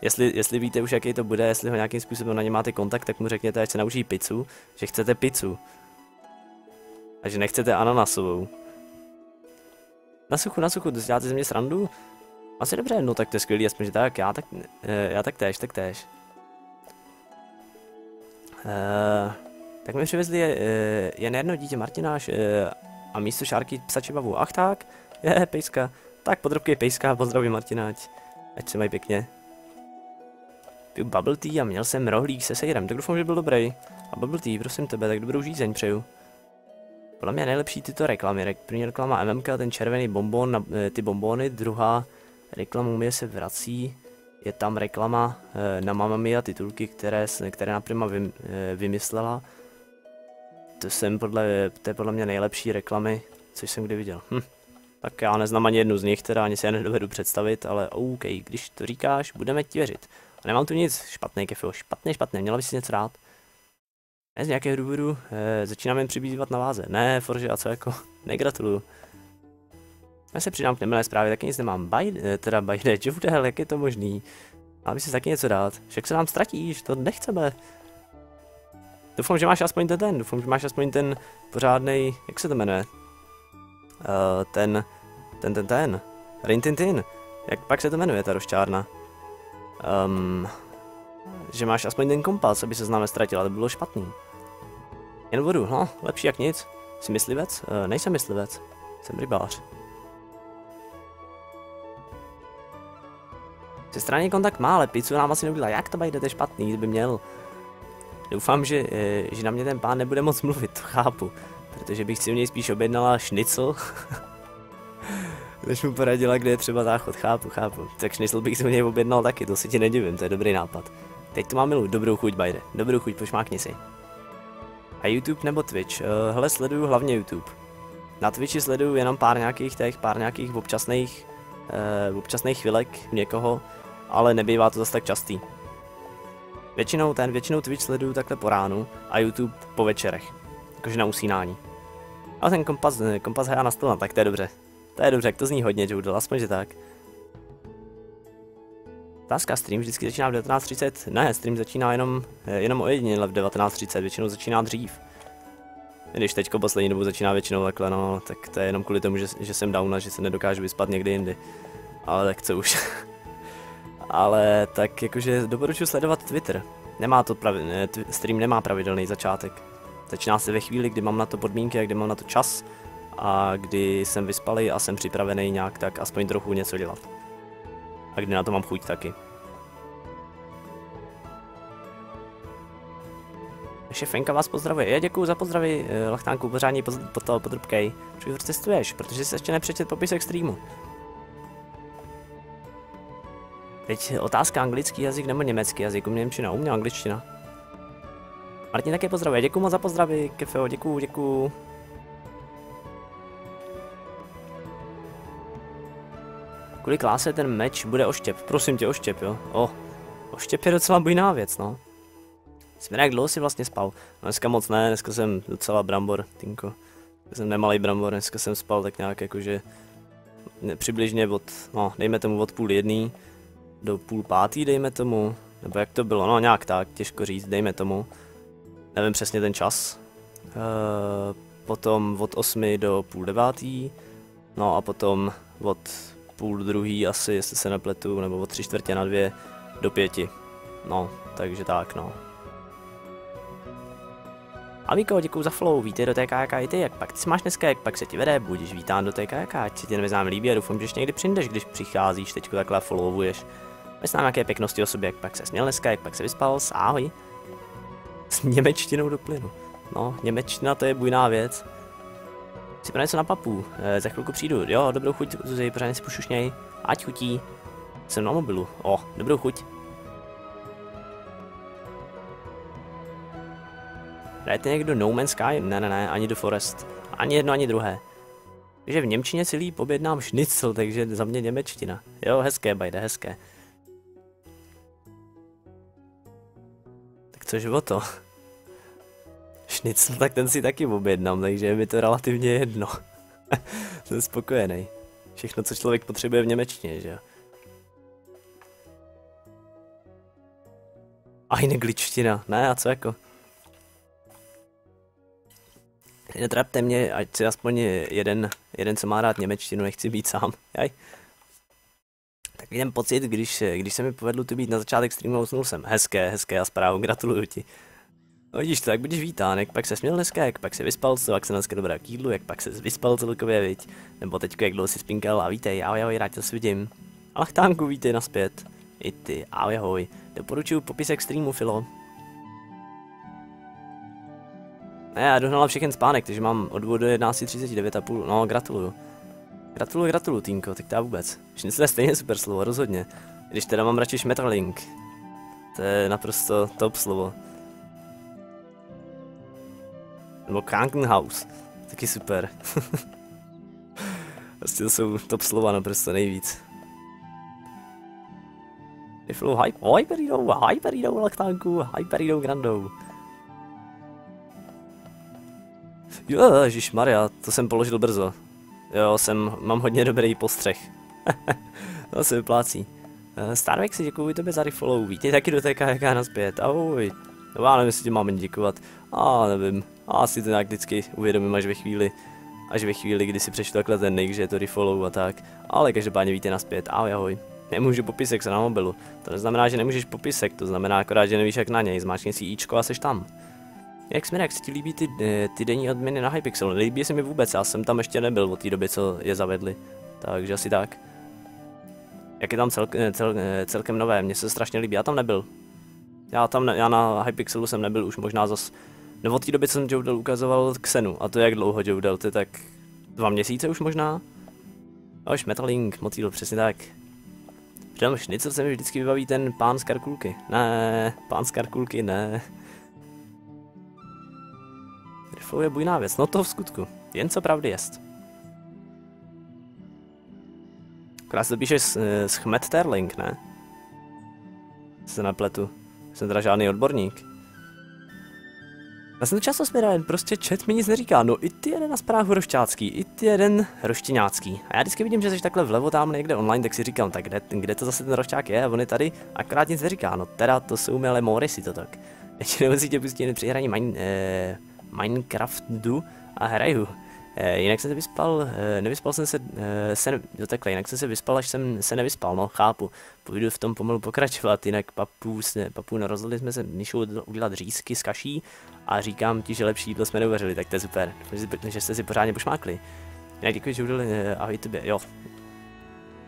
Jestli, jestli víte už, jaký to bude, jestli ho nějakým způsobem na ně máte kontakt, tak mu řekněte, ať se naučí pizzu, že chcete pizzu. A že nechcete ananasovou. Na suchu, na suchu, děláte ze mě srandu? Asi dobře, no tak to je skvělý, aspoň že tak, já tak, eh, já tak též, tak též. Uh, tak mi přivezli uh, jen jedno dítě Martináš uh, a místo šárky psači bavu. Ach tak, je, pejska. Tak podrobky pejska, pozdraví Martináč. Ať se mají pěkně. Piju bubble tea a měl jsem rohlík se sejrem, tak doufám, že byl dobrý. A bubble tea, prosím tebe, tak dobrou žízeň přeju. Podle mě nejlepší tyto reklamy. První reklama MMK, ten červený bonbon, eh, ty bonbony, druhá reklama mě se vrací. Je tam reklama na Mamma Mia titulky, které, které na Prima vymyslela to jsem podle, to je podle mě nejlepší reklamy, což jsem kdy viděl. Hm. Tak já neznám ani jednu z nich, teda ani se je nedovedu představit, ale OK, když to říkáš, budeme ti věřit. A nemám tu nic špatný, kefo, špatný, špatný, měla bys si něco rád? Ne, z nějakého důvodu e, začínám jen přibývat na váze. Ne, Forže, a co jako, (laughs) negratuluju. Já se přidám k nemilé zprávě, taky nic nemám. Bajde, eh, teda bajde, hell, jak je to možný? Má by si taky něco dát. Však se nám ztratíš, to nechceme. Doufám, že máš aspoň ten, ten doufám, že máš aspoň ten pořádný, jak se to jmenuje? Uh, ten, ten, ten, ten, Rintintin. Jak pak se to jmenuje, ta rošťárna? Um, že máš aspoň ten kompas, aby se známe ztratil, ale to bylo špatný. Jen vodu, no, lepší jak nic. Jsi myslivec? Uh, nejsem myslivec, jsem rybář. Ze strany kontakt má, ale pizzu nám asi neudělá. Jak to to je špatný, kdyby měl. Doufám, že, eh, že na mě ten pán nebude moc mluvit, to chápu. Protože bych si u něj spíš objednala šnicl. (laughs) Než mu poradila, kde je třeba záchod, chápu, chápu. Tak šnicl bych si u něj objednal taky, to si ti nedivím, to je dobrý nápad. Teď tu mám milu, dobrou chuť, bajde. Dobrou chuť, pošmákni si. A YouTube nebo Twitch? Uh, hele, sleduju hlavně YouTube. Na Twitchi sleduju jenom pár nějakých těch, pár nějakých občasných, uh, občasných chvilek někoho, ale nebývá to zase tak častý. Většinou ten, většinou Twitch sleduju takhle po ránu a YouTube po večerech. Jakože na usínání. Ale ten kompas, kompas hrá na stole, tak to je dobře. To je dobře, jak to zní hodně, Joodle, aspoň že tak. Otázka, stream vždycky začíná v 19.30. Ne, stream začíná jenom, eh, jenom ojediněle v 19.30, většinou začíná dřív. Když teďko poslední dobu začíná většinou takhle, no, tak to je jenom kvůli tomu, že, že jsem down a že se nedokážu vyspat někdy jindy. Ale tak co už. (laughs) ale tak jakože doporučuji sledovat Twitter. Nemá to pravi, ne, stream nemá pravidelný začátek. Začíná se ve chvíli, kdy mám na to podmínky a kdy mám na to čas a kdy jsem vyspalý a jsem připravený nějak tak aspoň trochu něco dělat. A kdy na to mám chuť taky. Fenka vás pozdravuje. Já děkuji za pozdravy, eh, Lachtánku, pořádně pod, pod, podrobkej. Proč cestuješ? Protože jsi ještě nepřečet popisek streamu. Teď otázka anglický jazyk nebo německý jazyk, u mě Němčina, u angličtina. Martin také pozdravuje, děkuji moc za pozdravy, Kefeo, děkuji, děkuji. Kvůli kláse ten meč bude oštěp, prosím tě oštěp, jo. O, oštěp je docela bujná věc, no. Jsme jak dlouho si vlastně spal? No, dneska moc ne, dneska jsem docela brambor, Tinko. Dneska jsem nemalý brambor, dneska jsem spal tak nějak jakože přibližně od, no, dejme tomu od půl jedný do půl pátý, dejme tomu, nebo jak to bylo, no nějak tak, těžko říct, dejme tomu, nevím přesně ten čas. E, potom od osmi do půl devátý, no a potom od půl druhý asi, jestli se nepletu, nebo od tři čtvrtě na dvě do pěti. No, takže tak, no. A Miko, děkuji za follow, víte do kajaka i ty, jak pak ty máš dneska, jak pak se ti vede, budeš vítán do kajaka, ať se ti nevyznám líbí a doufám, že ještě někdy přijdeš, když přicházíš, teďko takhle followuješ. Myslím nějaké pěknosti o sobě, jak pak se směl dneska, jak pak se vyspal, ahoj. S němečtinou do plynu. No, němečtina to je bujná věc. Pro něco na papu, e, za chvilku přijdu, jo, dobrou chuť, Zuzi, pořádně si pošušněj, ať chutí. Jsem na mobilu, o, dobrou chuť. Hrajete někdo No Man's Sky? Ne, ne, ne, ani The Forest. Ani jedno, ani druhé. Takže v Němčině si líp objednám šnicl, takže za mě němečtina. Jo, hezké, bajde, hezké. Tak což o to? Šnicl, tak ten si taky objednám, takže je mi to relativně jedno. (laughs) Jsem spokojený. Všechno, co člověk potřebuje v Němečtině, že jo. Eine gličtina, ne, a co jako? Netrapte mě, ať si aspoň jeden, jeden, co má rád němečtinu, nechci být sám. Jaj. Tak ten pocit, když, když se mi povedlo tu být na začátek streamu, usnul jsem. Hezké, hezké a zprávu, gratuluju ti. No vidíš to, tak budeš vítán, jak pak se směl dneska, jak pak se vyspal, co, jak se dneska dobrá k jídlu, jak pak se vyspal celkově, viď? Nebo teďko, jak dlouho si spinkal a vítej, ahoj, ahoj, rád tě se vidím. Lachtánku, vítej naspět. I ty, ahoj, ahoj. Doporučuji popisek streamu, Filo. Ne, já dohnala všechen spánek, takže mám od do 11.39 a půl. No, gratuluju. Gratuluju, gratuluju, Týnko, tak to vůbec. Šnicl je stejně super slovo, rozhodně. Když teda mám radši Schmetterling. To je naprosto top slovo. Nebo Krankenhaus. Taky super. (laughs) prostě to jsou top slova naprosto nejvíc. Hyper, hyperidou, hyperidou laktánku, hyperidou grandou. Jo, Maria, to jsem položil brzo. Jo, jsem, mám hodně dobrý postřeh. (laughs) to se vyplácí. Uh, Starvex si děkuji tobě za refollow, vítej taky do té KK nazpět, ahoj. No já nevím, jestli ti máme děkovat. A nevím, a asi to nějak vždycky uvědomím až ve chvíli, až ve chvíli, kdy si přečtu takhle ten nick, že je to refollow a tak. Ale každopádně vítej naspět, ahoj ahoj. Nemůžu popisek se na mobilu. To neznamená, že nemůžeš popisek, to znamená akorát, že nevíš jak na něj. Zmáčkni si ičko a seš tam. Jak jsme, jak se ti líbí ty, eh, ty denní odměny na Hypixel? Nelíbí se mi vůbec, já jsem tam ještě nebyl od té doby, co je zavedli. Takže asi tak. Jak je tam cel, eh, cel, eh, celkem nové, mně se strašně líbí, já tam nebyl. Já tam, ne, já na Hypixelu jsem nebyl už možná zas, no od té doby jsem Joudel ukazoval Xenu, a to jak dlouho Joudel, ty tak dva měsíce už možná? Už Metalink, motýl, přesně tak. Přitom šnicl se mi vždycky vybaví ten pán z karkulky. Ne, pán z karkulky, ne. Rifle je bujná věc, no to v skutku. Jen co pravdy jest. Se to píše Schmetterling, ne? Se napletu. Jsem teda žádný odborník. To často směrem, prostě chat mi nic neříká, no i ty jeden na zprávu rošťácký, i ty jeden roštěňácký. A já vždycky vidím, že jsi takhle vlevo tam někde online, tak si říkám, tak kde, kde to zase ten rošťák je, a on je tady, akorát nic neříká, no teda to jsou milé mory si to tak. (laughs) Ještě si tě pustí při hraní main, eh, Minecraftu a hraju. E, jinak jsem se vyspal, e, nevyspal jsem se, e, se jo takhle, jinak jsem se vyspal, až jsem se nevyspal, no chápu. Půjdu v tom pomalu pokračovat, jinak papu, se, papu no, rozhodli jsme se Nišou udělat řízky s kaší a říkám ti, že lepší jídlo jsme neuvařili, tak to je super, že jste si pořádně pošmákli. Jinak děkuji, že udělali, e, ahoj tebe, jo.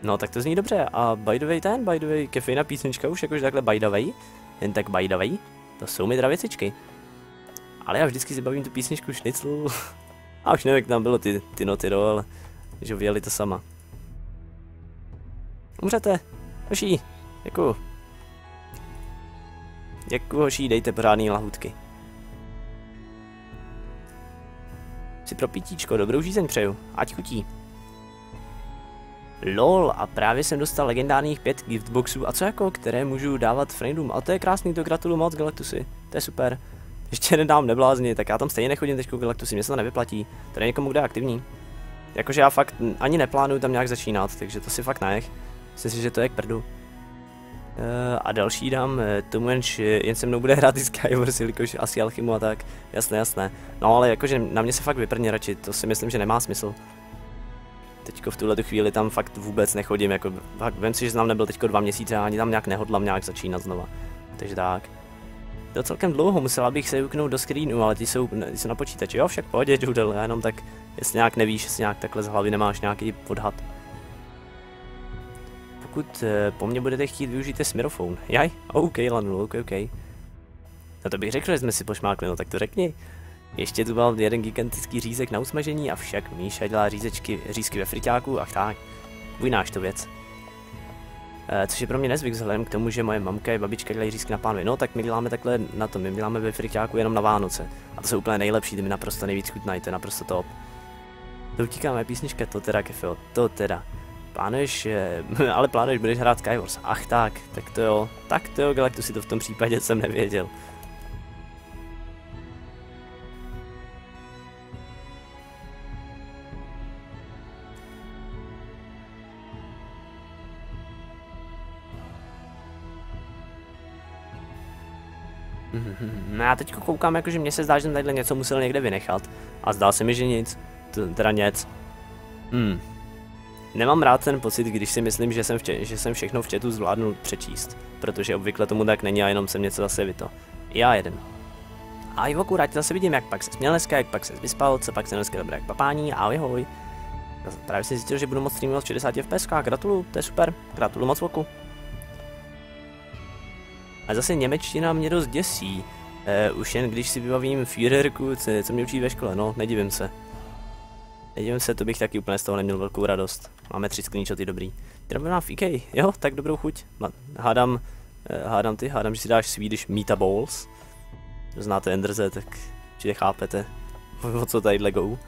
No tak to zní dobře a by the way ten, by the way, kefejna písnička už jakože takhle by the way, jen tak by the way, to jsou mi dravěcičky. Ale já vždycky si bavím tu písničku Šniclu. (laughs) A už nevím, jak tam bylo ty, ty noty, do, ale že vyjeli to sama. Umřete, hoší, děkuju. Děkuju hoší, dejte pořádný lahutky. Si pro pitíčko, dobrou žízeň přeju, ať chutí. LOL, a právě jsem dostal legendárních pět giftboxů, a co jako, které můžu dávat friendům, a to je krásný, to gratuluju moc Galactusy, to je super. Ještě nedám neblázni, tak já tam stejně nechodím teď Galactusy, mě se to nevyplatí. Tady někomu, kde je aktivní. Jakože já fakt ani neplánuju tam nějak začínat, takže to si fakt nech. Myslím si, že to je k prdu. Uh, a další dám uh, tomu jenž jen se mnou bude hrát i Skywars, jelikož asi Alchymu a tak. Jasné, jasné. No ale jakože na mě se fakt vyprně radši, to si myslím, že nemá smysl. Teďko v tuhle chvíli tam fakt vůbec nechodím, jako fakt, vem si, že znám nebyl teďko dva měsíce a ani tam nějak nehodlám nějak začínat znova. Takže tak. To celkem dlouho, musela bych se uknout do screenu, ale ty jsou, ty jsou na počítači, jo, však pohodě, Doodle, jenom tak, jestli nějak nevíš, jestli nějak takhle z hlavy nemáš nějaký odhad. Pokud e, po mně budete chtít, využijte smirofon. Jaj, OK, Lanu, OK, OK. No to bych řekl, že jsme si pošmákli, no tak to řekni. Ještě tu byl jeden gigantický řízek na usmažení, avšak Míša dělá řízečky, řízky ve friťáku, ach tak. Vujnáš to věc. E, což je pro mě nezvyk vzhledem k tomu, že moje mamka i babička dělají řízky na pánvi. No tak my děláme takhle na to, my děláme ve friťáku jenom na Vánoce. A to jsou úplně nejlepší, ty mi naprosto nejvíc chutnají, to je naprosto top. To utíkáme písnička, to teda kefil, to teda. Plánuješ, (laughs) ale plánuješ, budeš hrát Skywars. Ach tak, tak to jo, tak to jo, Galactus si to v tom případě jsem nevěděl. No já teď koukám, jako, že mně se zdá, že jsem tadyhle něco musel někde vynechat. A zdá se mi, že nic. Teda nic. Hmm. Nemám rád ten pocit, když si myslím, že jsem, vče- že jsem všechno v chatu zvládnul přečíst. Protože obvykle tomu tak není a jenom jsem něco zase vyto. Já jeden. A jo, akurát zase vidím, jak pak se směl dneska, jak pak se vyspal, co pak se dneska dobré jak papání, ahoj hoj. Právě jsem zjistil, že budu moc streamovat 60 FPS, gratuluju, to je super, gratuluju moc voku. A zase němečtina mě dost děsí. Uh, už jen když si vybavím Führerku, co, co mě učí ve škole, no, nedivím se. Nedivím se, to bych taky úplně z toho neměl velkou radost. Máme tři screenshoty dobrý. Teda mám IK, jo, tak dobrou chuť. Hádám, uh, hádám ty, hádám, že si dáš Swedish Meataballs. Znáte Enderze, tak určitě chápete, (laughs) o co tady go.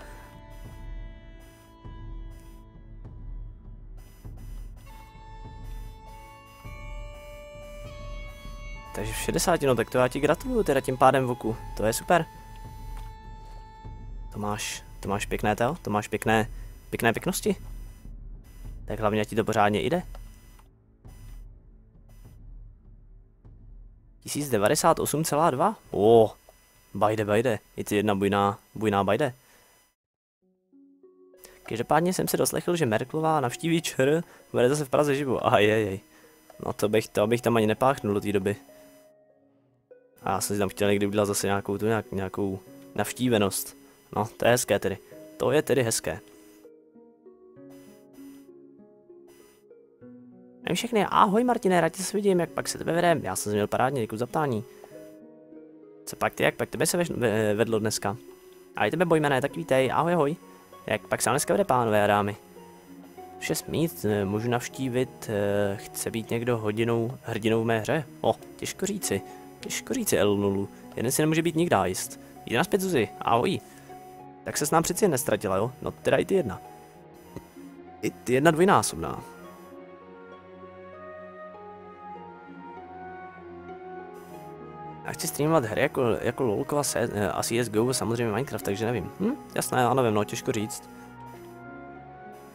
Takže v 60, no tak to já ti gratuluju teda tím pádem v oku. To je super. To máš, to máš pěkné to, to máš pěkné, pěkné pěknosti. Tak hlavně ti to pořádně jde. 1098,2? O, oh, bajde, bajde. Je to jedna bujná, bujná bajde. Každopádně jsem se doslechl, že Merklová navštíví ČR, bude zase v Praze živu. A jej, No to bych, to bych tam ani nepáchnul do té doby. A já jsem si tam chtěl někdy udělat zase nějakou tu nějak, nějakou navštívenost. No, to je hezké tedy. To je tedy hezké. Nevím všechny, ahoj Martine, rád se vidím, jak pak se tebe vede. Já jsem měl parádně, děkuji za ptání. Co pak ty, jak pak tebe se vedlo dneska? A i tebe bojmené, tak vítej, ahoj ahoj. Jak pak se dneska vede pánové a dámy? Šest mít, eh, můžu navštívit, eh, chce být někdo hodinou hrdinou v mé hře? O, těžko říci. Těžko říci Elnulu, jeden si nemůže být nikdy jist. Jde naspět Zuzi, ahoj. Tak se s nám přeci nestratila, jo? No teda i ty jedna. I ty jedna dvojnásobná. Já chci streamovat hry jako, jako LOLko a, se, a CSGO, samozřejmě Minecraft, takže nevím. Hm, jasné, já nevím, no, těžko říct.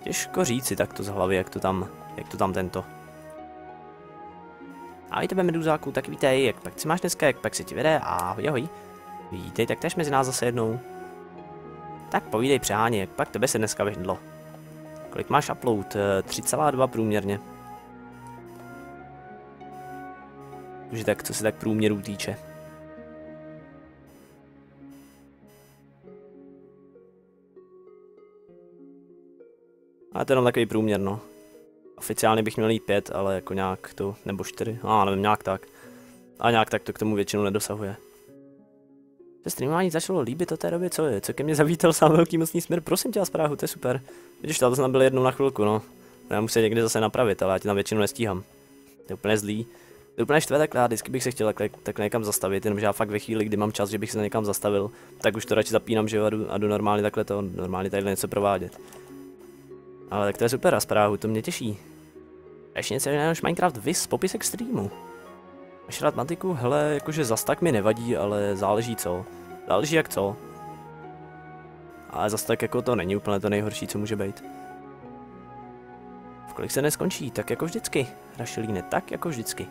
Těžko říct si takto z hlavy, jak to tam, jak to tam tento. Ahoj tebe meduzáku, tak vítej, jak pak si máš dneska, jak pak se ti vede, ahoj ahoj. Vítej, tak tež mezi nás zase jednou. Tak povídej přeháně, jak pak tebe se dneska vyhdlo. Kolik máš upload? 3,2 eh, průměrně. Už tak, co se tak průměrů týče. A to je jenom takový průměr, no. Oficiálně bych měl jít pět, ale jako nějak to, nebo čtyři, a nevím, nějak tak. A nějak tak to k tomu většinou nedosahuje. Se streamování začalo líbit od té doby, co je, co ke mně zavítal sám velký mocný směr, prosím tě zprávu, to je super. Vidíš, to jsem byl jednou na chvilku, no. Já musím někdy zase napravit, ale já ti tam většinou nestíhám. To je úplně zlý. To je úplně štve takhle, vždycky bych se chtěl takhle, takhle někam zastavit, jenomže já fakt ve chvíli, kdy mám čas, že bych se někam zastavil, tak už to radši zapínám, že jo, a jdu, a jdu normálně takhle to, normálně tady něco provádět. Ale tak to je super a zprávu, to mě těší. Ještě něco jiného než Minecraft Vis, popisek streamu. Máš rád matiku? Hele, jakože zas tak mi nevadí, ale záleží co. Záleží jak co. Ale zas tak jako to není úplně to nejhorší, co může být. V kolik se neskončí, tak jako vždycky. Rašelíne, tak jako vždycky.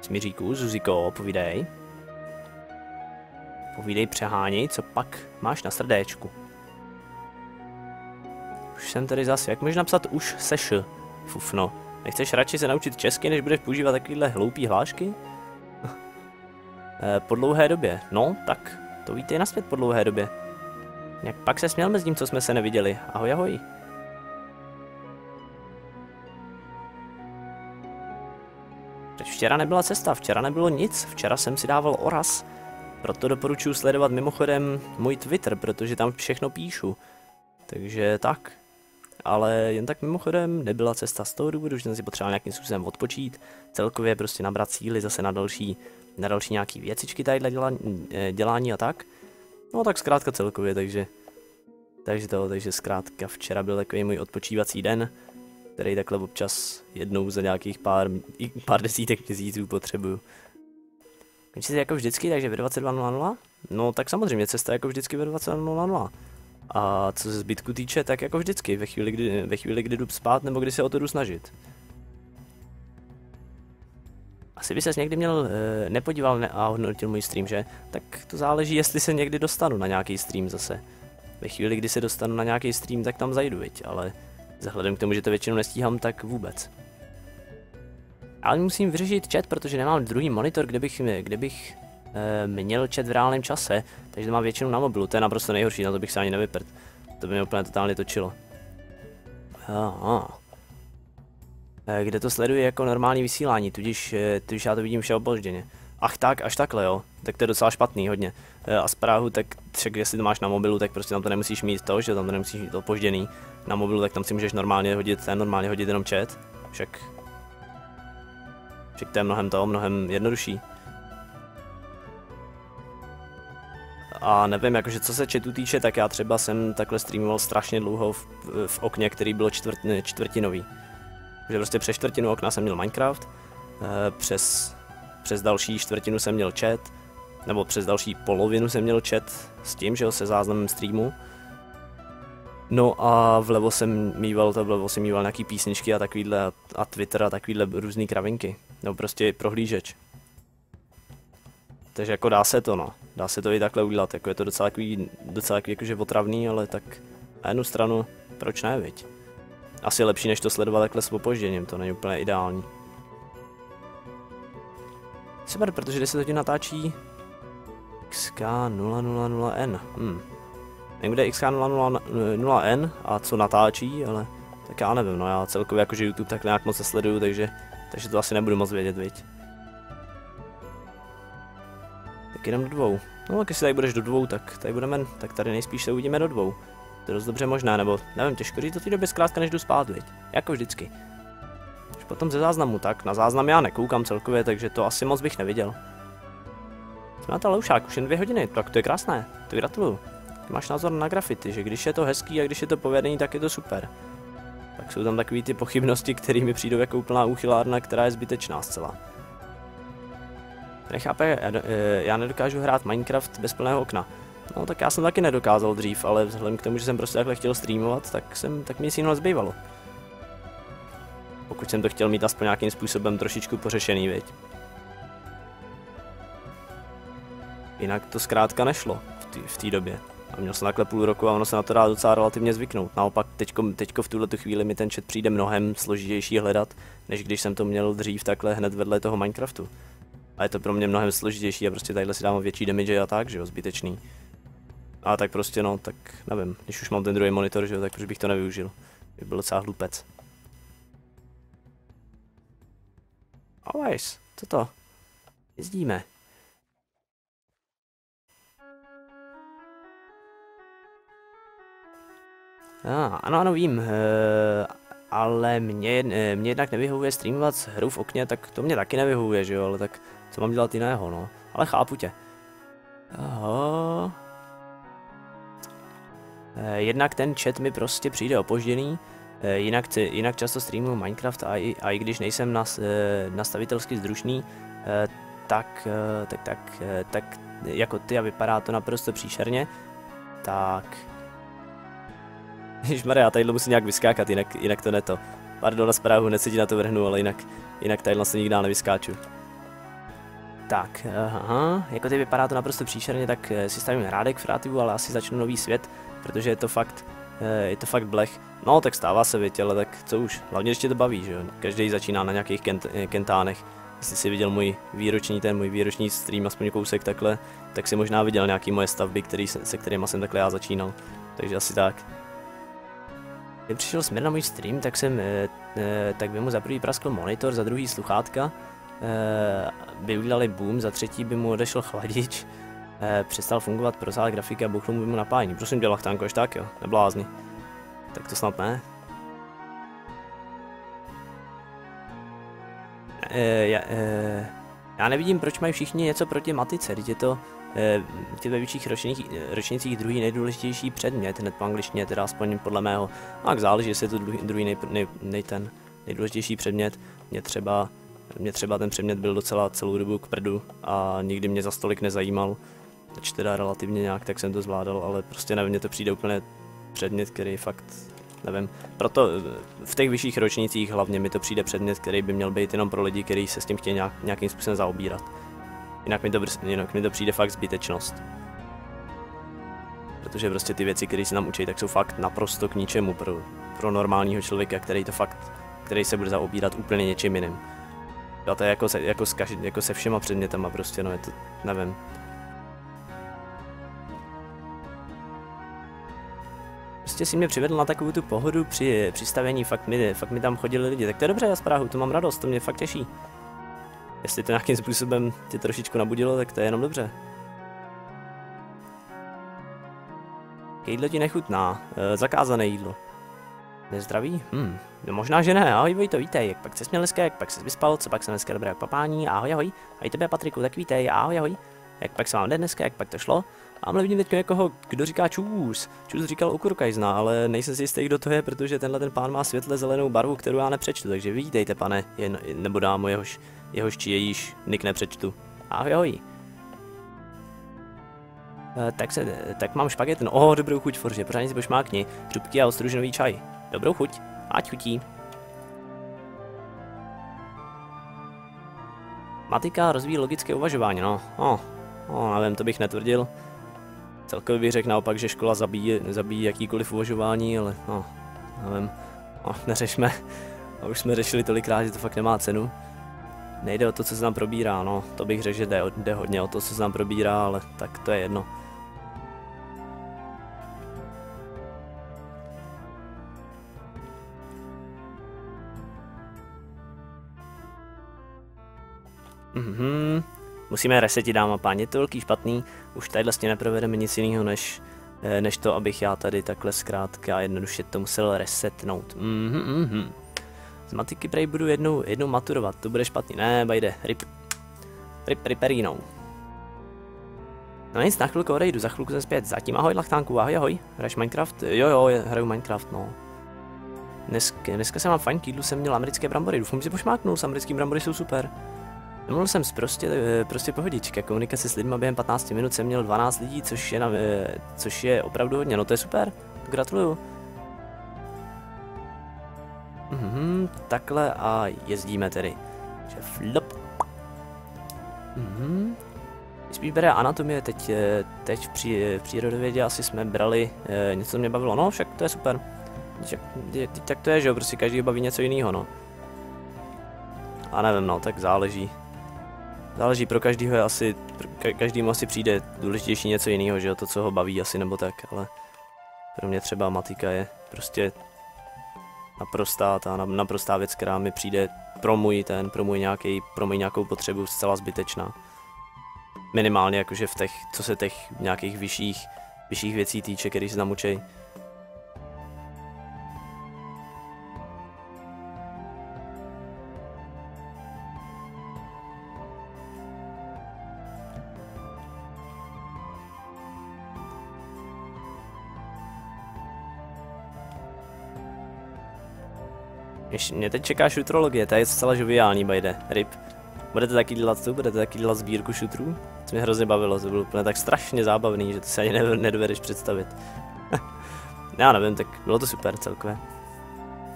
Smiříku, Zuziko, povídej. Povídej přeháněj, co pak máš na srdéčku. Už jsem tady zase, jak můžeš napsat už seš? Fufno. Nechceš radši se naučit česky, než budeš používat takovýhle hloupý hlášky? Eh, po dlouhé době. No, tak to víte naspět po dlouhé době. Jak pak se směl mezi tím, co jsme se neviděli. Ahoj, ahoj. Včera nebyla cesta, včera nebylo nic, včera jsem si dával oraz. Proto doporučuji sledovat mimochodem můj Twitter, protože tam všechno píšu. Takže tak. Ale jen tak mimochodem nebyla cesta z toho důvodu, že jsem si potřeboval nějakým způsobem odpočít, celkově prostě nabrat síly zase na další, na další nějaký věcičky tadyhle dělání, eh, dělání a tak. No tak zkrátka celkově, takže takže to, takže zkrátka včera byl takový můj odpočívací den, který takhle občas jednou za nějakých pár, pár desítek měsíců potřebuju. Končí se jako vždycky, takže ve 22.00? No tak samozřejmě, cesta jako vždycky ve 22.00. A co se zbytku týče, tak jako vždycky, ve chvíli, kdy, ve chvíli, kdy jdu spát nebo kdy se o to jdu snažit. Asi by ses někdy měl, e, nepodíval ne, a hodnotil můj stream, že? Tak to záleží, jestli se někdy dostanu na nějaký stream zase. Ve chvíli, kdy se dostanu na nějaký stream, tak tam zajdu, viď? ale vzhledem k tomu, že to většinou nestíhám, tak vůbec. Ale musím vyřešit chat, protože nemám druhý monitor, kde bych, kde bych měl chat v reálném čase, takže to mám většinou na mobilu, to je naprosto nejhorší, na to bych se ani nevyprt. To by mě úplně totálně točilo. Aha. E, kde to sleduje jako normální vysílání, tudíž, e, tudíž já to vidím vše opožděně. Ach tak, až takhle jo, tak to je docela špatný hodně. A zprávu, tak však jestli to máš na mobilu, tak prostě tam to nemusíš mít to, že tam to nemusíš mít opožděný. Na mobilu, tak tam si můžeš normálně hodit, ten normálně hodit jenom chat. Však, však to je mnohem to, mnohem jednodušší. A nevím, jakože co se chatu týče, tak já třeba jsem takhle streamoval strašně dlouho v, v okně, který bylo čtvrt, čtvrtinový. Že prostě přes čtvrtinu okna jsem měl Minecraft, e, přes přes další čtvrtinu jsem měl chat, nebo přes další polovinu jsem měl chat s tím, že jo, se záznamem streamu. No a vlevo jsem mýval to, vlevo jsem mýval nějaký písničky a takovýhle a Twitter a takovýhle různý kravinky. Nebo prostě prohlížeč. Takže jako dá se to no, dá se to i takhle udělat, jako je to docela takový, docela takový jakože otravný, ale tak na jednu stranu, proč ne, viď? Asi lepší, než to sledovat takhle s opožděním, to není úplně ideální. Super, protože 10 hodin natáčí XK000N. Hmm. Nevím, kde je XK000N a co natáčí, ale tak já nevím, no já celkově jakože YouTube tak nějak moc nesleduju, takže, takže to asi nebudu moc vědět, viď. Jdem do dvou. No tak jestli tady budeš do dvou, tak tady budeme, tak tady nejspíš se uvidíme do dvou. To je dost dobře možné, nebo nevím, těžko říct do té doby zkrátka, než jdu spát, viď. Jako vždycky potom ze záznamu, tak na záznam já nekoukám celkově, takže to asi moc bych neviděl. Jsme na to Leušák, už jen dvě hodiny, tak to je krásné, to gratuluju. Ty máš názor na grafity, že když je to hezký a když je to povedený, tak je to super. Tak jsou tam takové ty pochybnosti, které mi přijdou jako úplná úchylárna, která je zbytečná zcela. Nechápe, já, e, já nedokážu hrát Minecraft bez plného okna. No tak já jsem taky nedokázal dřív, ale vzhledem k tomu, že jsem prostě takhle chtěl streamovat, tak jsem, tak mi nic jiného zbývalo pokud jsem to chtěl mít aspoň nějakým způsobem trošičku pořešený, viď. Jinak to zkrátka nešlo v té době. A měl jsem takhle půl roku a ono se na to dá docela relativně zvyknout. Naopak teďko, teďko v tuhle chvíli mi ten chat přijde mnohem složitější hledat, než když jsem to měl dřív takhle hned vedle toho Minecraftu. A je to pro mě mnohem složitější a prostě tadyhle si dám větší damage a tak, že jo, zbytečný. A tak prostě no, tak nevím, když už mám ten druhý monitor, že jo, tak už bych to nevyužil. By byl docela hlupec. Always, toto. Jezdíme. Ah, ano, ano, vím, uh, ale mě, uh, mě jednak nevyhovuje streamovat hru v okně, tak to mě taky nevyhovuje, že jo, ale tak co mám dělat jiného, no. Ale chápu tě. Aha. Uh, jednak ten chat mi prostě přijde opožděný, Eh, jinak, jinak často streamuju Minecraft a i, a i když nejsem nas, eh, nastavitelsky zrušný, eh, tak, tak, tak, tak jako ty a vypadá to naprosto příšerně, tak... Ježišmarja, já tadyhle musím nějak vyskákat, jinak, jinak to neto. Pardon na zprávu, necítí na to vrhnu, ale jinak, jinak tadyhle se nikdy nevyskáču. Tak, aha, jako ty vypadá to naprosto příšerně, tak eh, si stavím hrádek v Frativu, ale asi začnu nový svět, protože je to fakt, eh, je to fakt blech. No, tak stává se, větě, ale tak co už, hlavně ještě to baví, že jo, každý začíná na nějakých kent, eh, kentánech. Jestli si viděl můj výroční, ten můj výroční stream, aspoň kousek takhle, tak si možná viděl nějaký moje stavby, který, se, kterými jsem takhle já začínal. Takže asi tak. Když přišel směr na můj stream, tak jsem, tak by mu za prvý praskl monitor, za druhý sluchátka, by udělali boom, za třetí by mu odešel chladič, e, přestal fungovat prosál grafika a buchlo mu by mu napájení. Prosím tě, Lachtanko, až tak jo, neblázni. Tak to snad ne. E, já, já nevidím, proč mají všichni něco proti matice, teď je to e, ve větších ročnicích, ročnicích druhý nejdůležitější předmět, hned po angličtině, teda aspoň podle mého. A tak záleží, jestli je to druhý, druhý nej, nej, nej, ten nejdůležitější předmět. Mě třeba, mě třeba ten předmět byl docela celou dobu k prdu a nikdy mě za stolik nezajímal. Ač teda relativně nějak, tak jsem to zvládal, ale prostě nevím, mně to přijde úplně předmět, který fakt nevím. Proto v těch vyšších ročnicích hlavně mi to přijde předmět, který by měl být jenom pro lidi, kteří se s tím chtějí nějak, nějakým způsobem zaobírat. Jinak mi to, jinak mi to přijde fakt zbytečnost. Protože prostě ty věci, které se nám učí, tak jsou fakt naprosto k ničemu pro, pro normálního člověka, který to fakt, který se bude zaobírat úplně něčím jiným. Jo, to je jako se, jako, s každý, jako se všema předmětama prostě, no je to, nevím. Prostě si mě přivedl na takovou tu pohodu při přistavení, fakt mi, fakt mi tam chodili lidi, tak to je dobře, já zprávu, to mám radost, to mě fakt těší. Jestli to nějakým způsobem tě trošičku nabudilo, tak to je jenom dobře. Jídlo ti nechutná. E, zakázané jídlo. Nezdraví? Hm, no možná, že ne. Ahoj Vojto, vítej. Jak pak se směl dneska, jak pak se vyspal, co pak se dneska dobré jak papání. Ahoj, ahoj. A i tebe Patriku, tak vítej. Ahoj, ahoj. Jak pak se vám jde dneska, jak pak to šlo? A mluvím teď někoho, kdo říká čůz. Čůz říkal ukurkajzna, ale nejsem si jistý, kdo to je, protože tenhle ten pán má světle zelenou barvu, kterou já nepřečtu, takže vítejte, pane, jen, nebo dámo jehož jehož či jejíž nick nepřečtu. Ahoj, ahoj. E, tak, se, tak mám špaget, no, oh, dobrou chuť, Forže, pořádně si pošmákni. Řupky a ostružinový čaj. Dobrou chuť, ať chutí. Matika rozvíjí logické uvažování, no, no, no, nevím, to bych netvrdil. Celkově bych řekl naopak, že škola zabíjí, zabíjí jakýkoliv uvažování, ale no, nevím, no, neřešme. A už jsme řešili tolikrát, že to fakt nemá cenu. Nejde o to, co se tam probírá, no, to bych řekl, že jde, jde hodně o to, co se tam probírá, ale tak to je jedno. Musíme resetit dáma páně, to velký špatný, už tady vlastně neprovedeme nic jiného, než, eh, než to, abych já tady takhle zkrátka jednoduše to musel resetnout. Mhm, mhm. Z matiky prej budu jednou, jednou maturovat, to bude špatný. Ne, bajde, rip. Rip, riperínou. No nic, na chvilku odejdu, za chvilku jsem zpět. Zatím ahoj lachtánku, ahoj ahoj. Hraješ Minecraft? Jo jo, hraju Minecraft, no. Dneska, dneska jsem mám fajn kýdlu, jsem měl americké brambory, doufám, že pošmáknul, s americkými brambory jsou super. Domluvil jsem prostě, eh, prostě pohodička, komunikace s lidmi během 15 minut jsem měl 12 lidí, což je, na, eh, což je opravdu hodně, no to je super, gratuluju. Mhm, takhle a jezdíme tedy. Že flop. Mhm. Spíš bere anatomie, teď, eh, teď v, pří, v přírodovědě asi jsme brali něco, co mě bavilo, no však to je super. Teď, tak to je, že jo, prostě každý baví něco jiného, no. A nevím, no, tak záleží. Záleží pro každého je asi, ka, každému asi přijde důležitější něco jiného, že jo, to, co ho baví asi nebo tak, ale pro mě třeba matika je prostě naprostá, ta naprostá věc, která mi přijde pro můj ten, pro můj nějaký, pro můj nějakou potřebu zcela zbytečná. Minimálně jakože v těch, co se těch nějakých vyšších, vyšších věcí týče, který se tam učej. Mě teď čeká šutrologie, ta je zcela žoviální, bajde. Rip. Budete taky dělat tu? Budete taky dělat sbírku šutrů? To mě hrozně bavilo, to bylo úplně tak strašně zábavný, že to si ani nedovedeš představit. (laughs) Já nevím, tak bylo to super celkově.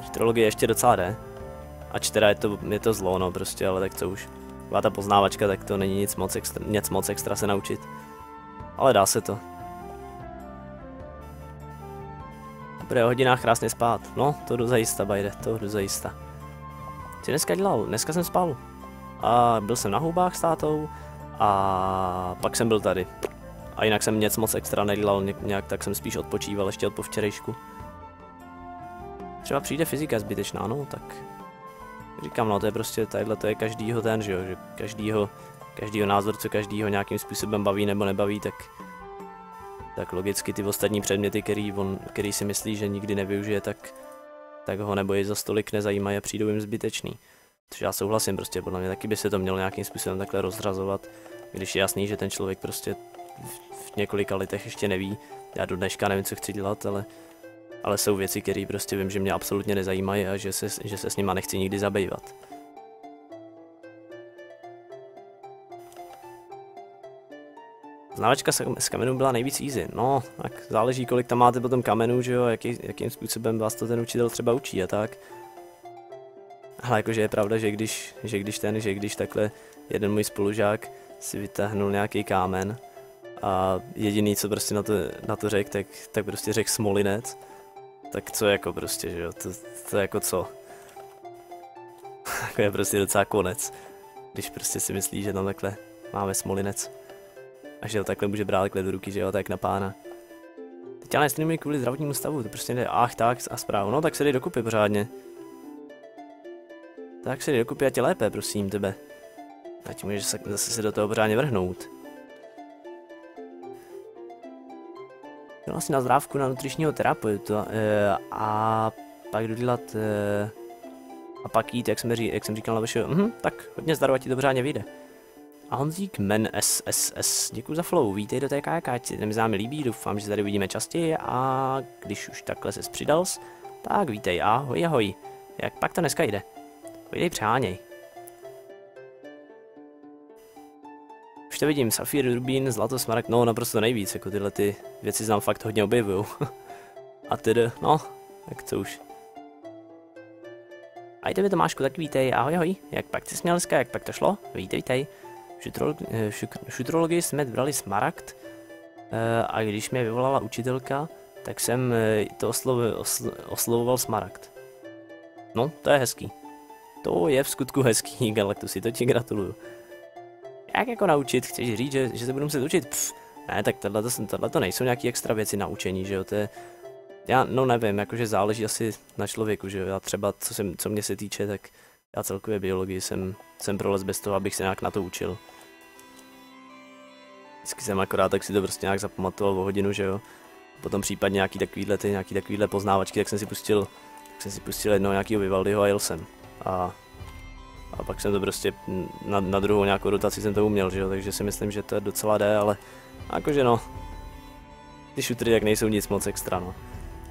Šutrologie ještě docela jde. Ač teda je to, je to zlo, no prostě, ale tak co už. taková ta poznávačka, tak to není nic moc extra, nic moc extra se naučit. Ale dá se to. Bude o hodinách krásně spát. No, to jdu zajista, bajde, to jdu zajista. Co dneska dělal? Dneska jsem spal. A byl jsem na houbách s tátou a pak jsem byl tady. A jinak jsem nic moc extra nedělal, nějak tak jsem spíš odpočíval ještě od povčerejšku. Třeba přijde fyzika zbytečná, no tak říkám, no to je prostě, tadyhle to je každýho ten, že jo, že každýho, každýho názor, co každýho nějakým způsobem baví nebo nebaví, tak tak logicky ty ostatní předměty, který, on, který si myslí, že nikdy nevyužije, tak, tak ho nebo je za stolik nezajímají a přijdou jim zbytečný. Což já souhlasím, prostě podle mě taky by se to mělo nějakým způsobem takhle rozřazovat, když je jasný, že ten člověk prostě v, v několika letech ještě neví. Já do dneška nevím, co chci dělat, ale, ale jsou věci, které prostě vím, že mě absolutně nezajímají a že se, že se s nima nechci nikdy zabývat. Znávačka z kamenů byla nejvíc easy. No, tak záleží, kolik tam máte potom kamenů, že jo, jaký, jakým způsobem vás to ten učitel třeba učí a tak. Ale jakože je pravda, že když, že když ten, že když takhle jeden můj spolužák si vytáhnul nějaký kámen a jediný, co prostě na to, na to řekl, tak, tak prostě řekl smolinec, tak co jako prostě, že jo, to, to jako co? (laughs) jako je prostě docela konec, když prostě si myslí, že tam takhle máme smolinec a že ho takhle může brát takhle do ruky, že jo, tak na pána. Teď ale nestreamuji kvůli zdravotnímu stavu, to prostě jde, ach tak a zprávu, no tak se dej dokupy pořádně. Tak se dej dokupy a tě lépe, prosím tebe. Ať můžeš zase se do toho pořádně vrhnout. Jdu vlastně na zdrávku na nutričního terapeuta e, a pak jdu dělat e, a pak jít, jak jsem, ří, jak jsem říkal na vašeho, mhm, tak hodně zdarova ti to pořádně vyjde. A Honzík Men SSS, děkuji za flow, vítej do té KK, ať se ten zámi líbí, doufám, že se tady uvidíme častěji a když už takhle se přidal, tak vítej, ahoj, ahoj, jak pak to dneska jde? Pojdej přáněj. Už to vidím, Safír, Rubín, Zlato, Smaragd, no naprosto nejvíc, jako tyhle ty věci znám fakt hodně objevují. (laughs) a tedy, no, tak co už. A i tebe Tomášku, tak vítej, ahoj, ahoj, jak pak jsi směl dneska, jak pak to šlo? Vítej, vítej. Eh, šutrologii jsme brali smaragd eh, a když mě vyvolala učitelka, tak jsem eh, to oslovoval, oslovoval smaragd. No, to je hezký. To je v skutku hezký, (laughs) Galactusy, to ti gratuluju. Jak jako naučit? Chceš říct, že, že se budu muset učit? Pff, ne, tak tohle, tohle to nejsou nějaký extra věci na učení, že jo, to je... Já, no nevím, jakože záleží asi na člověku, že jo, já třeba, co, jsem, co mě se týče, tak já celkově biologii jsem, jsem prolez bez toho, abych se nějak na to učil. Vždycky jsem akorát tak si to prostě nějak zapamatoval o hodinu, že jo. Potom případně nějaký takovýhle, ty, nějaký takovýhle poznávačky, tak jsem si pustil, tak jsem si pustil jednou nějakýho Vivaldiho a jel jsem. A, a pak jsem to prostě na, na druhou nějakou rotaci jsem to uměl, že jo, takže si myslím, že to je docela jde, ale jakože no, ty šutry jak nejsou nic moc extra, no.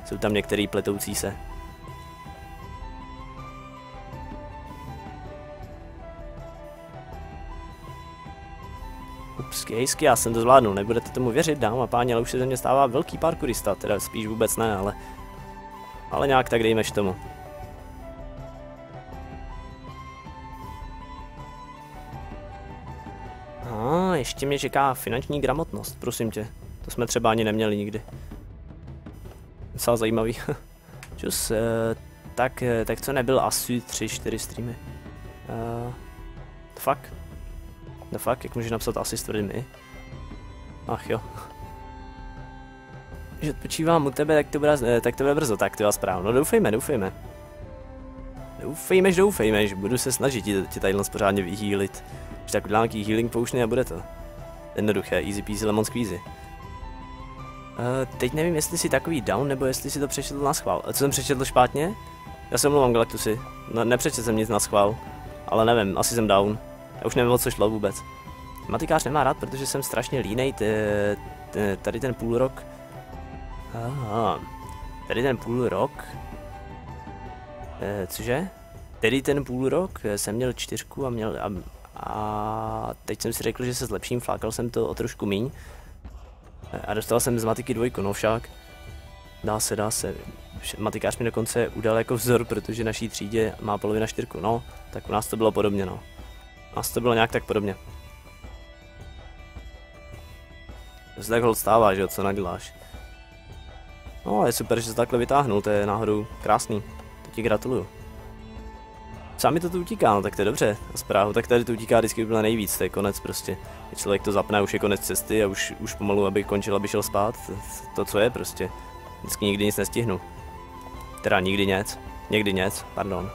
Jsou tam některý pletoucí se. Upsky, hejsky, já jsem to zvládnul, nebudete tomu věřit, dám a páni, ale už se ze mě stává velký parkourista, teda spíš vůbec ne, ale... Ale nějak tak dejmeš tomu. A ještě mě čeká finanční gramotnost, prosím tě. To jsme třeba ani neměli nikdy. Docela zajímavý. (laughs) Čus, uh, tak, eh, tak co nebyl asi 3-4 streamy? Uh, fakt? The fuck, jak můžeš napsat asi tvrdými? Ach jo. Že odpočívám u tebe, tak to bude, eh, tak to bude brzo, tak to je správno. No doufejme, doufejme. Doufejme, že doufejme, že budu se snažit tě, tě tady pořádně vyhýlit. Že tak nějaký healing poušný a bude to. Jednoduché, easy peasy lemon squeezy. Uh, teď nevím, jestli si takový down, nebo jestli si to přečetl na schvál. Co jsem přečetl špatně? Já se omlouvám, Galactusy. No, nepřečetl jsem nic na schvál. Ale nevím, asi jsem down. Já už nevím, o co šlo vůbec. Matikář nemá rád, protože jsem strašně línej, tady ten půl rok. Aha, tady ten půl rok. E, cože? Tady ten půl rok jsem měl čtyřku a měl a, a teď jsem si řekl, že se zlepším, flákal jsem to o trošku míň. E, a dostal jsem z matiky dvojku, no však. Dá se, dá se. Matikář mi dokonce udal jako vzor, protože naší třídě má polovina čtyřku, no. Tak u nás to bylo podobně, no. Asi to bylo nějak tak podobně. To se tak hol stává, že jo, co naděláš. No, je super, že se takhle vytáhnul, to je náhodou krásný. To ti gratuluju. Sami to tu utíká, no tak to je dobře. A zprávu, tak tady to utíká vždycky úplně nejvíc, to je konec prostě. Když člověk to zapne, už je konec cesty a už, už pomalu, aby končil, aby šel spát. To, to co je prostě. Vždycky nikdy nic nestihnu. Teda nikdy nic. Někdy nic, pardon.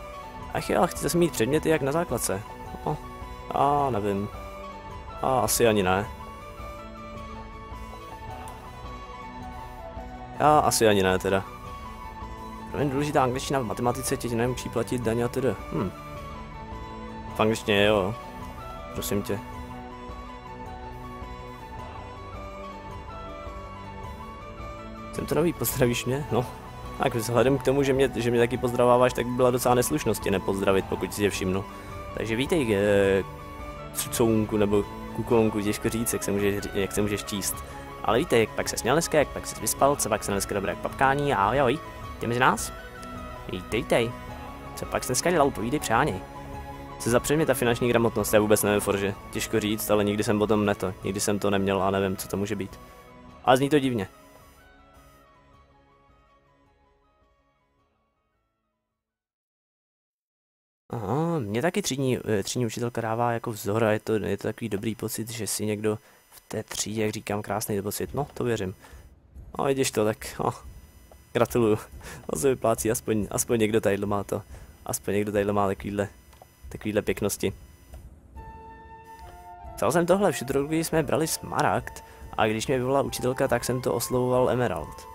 Ach jo, chcete si mít předměty jak na základce. No, a nevím. A asi ani ne. Já asi ani ne teda. Promiň, důležitá angličtina v matematice tě nemusí platit daně a teda. Hm. V angličtině jo. Prosím tě. Jsem to nový, pozdravíš mě? No. Tak vzhledem k tomu, že mě, že mě taky pozdraváváš, tak by byla docela neslušnost nepozdravit, pokud si tě všimnu. Takže vítej, e, cucounku nebo kukonku, těžko říct, jak se můžeš, jak se můžeš číst. Ale víte, jak pak se směl dneska, jak pak se vyspal, co pak se dneska dobré k papkání, ahoj, ahoj, jdeme z nás. Vítej, vítej. Co pak se dneska dělal, povídej, přáněj. Co za předmět ta finanční gramotnost, já vůbec nevím, Forže. Těžko říct, ale nikdy jsem potom neto, nikdy jsem to neměl a nevím, co to může být. Ale zní to divně. Mě taky třídní, eh, třídní učitelka dává jako vzor a je to, je to takový dobrý pocit, že si někdo v té třídě, jak říkám, krásný pocit. No, to věřím. No, vidíš to, tak oh, gratuluju. (laughs) To se vyplácí, aspoň, aspoň někdo tady má to. Aspoň někdo tady má takovýhle, takovýhle pěknosti. Psal jsem tohle, v jsme brali smaragd a když mě vyvolala učitelka, tak jsem to oslovoval emerald.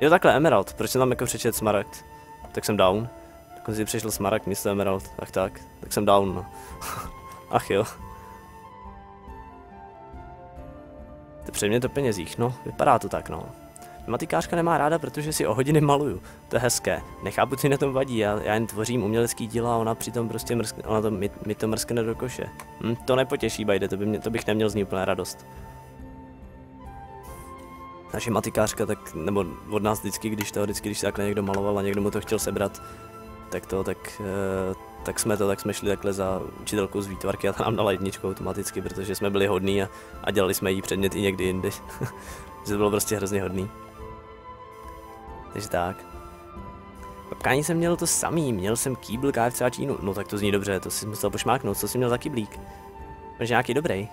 Jo takhle, emerald, proč jsem tam jako přečet smaragd? Tak jsem down. Dokonce si přišel smaragd místo emerald, tak tak, tak jsem down no. (laughs) Ach jo. To předmět o penězích, no, vypadá to tak, no. Matikářka nemá ráda, protože si o hodiny maluju. To je hezké. Nechápu, co na tom vadí. Já, já jen tvořím umělecký díla a ona přitom prostě mrskne, ona to, mi, mi to mrskne do koše. Hm, to nepotěší, bajde, to, by mě, to bych neměl z ní úplně radost. Naše matikářka, tak, nebo od nás vždycky, když to vždycky, když se takhle někdo maloval a někdo mu to chtěl sebrat, tak to, tak, eh, tak jsme to, tak jsme šli takhle za učitelkou z výtvarky a ta nám dala jedničku automaticky, protože jsme byli hodní a, a dělali jsme jí předmět i někdy jindy. (laughs) že to bylo prostě hrozně hodný. Takže tak. Papkání jsem měl to samý, měl jsem kýbl KFC a Čínu. No tak to zní dobře, to si musel pošmáknout, co jsi měl za kýblík? Máš nějaký dobrý.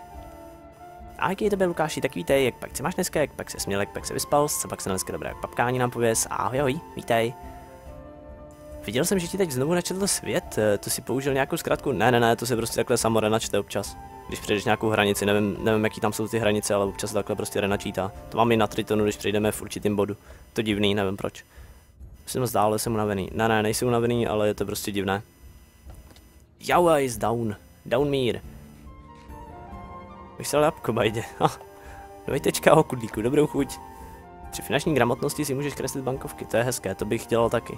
A jaký je tebe, Lukáši, tak vítej, jak pak se máš dneska, jak pak se směl, jak pak se vyspal, co pak se dneska dobré, papkání nám pověs, ahoj, ahoj, vítej. Viděl jsem, že ti teď znovu načetl svět, eh, to si použil nějakou zkrátku? Ne, ne, ne, to se prostě takhle samo renačte občas. Když přejdeš nějakou hranici, nevím, nevím, jaký tam jsou ty hranice, ale občas takhle prostě renačítá. To mám i na Tritonu, když přejdeme v určitém bodu. To divný, nevím proč. Jsem zdále, jsem unavený. Ne, ne, nejsem unavený, ale je to prostě divné. Jawa is down. Down mír. Vysel jabko, bajde. (laughs) Dvojtečka o kudlíku, dobrou chuť. Při finanční gramotnosti si můžeš kreslit bankovky, to je hezké, to bych dělal taky.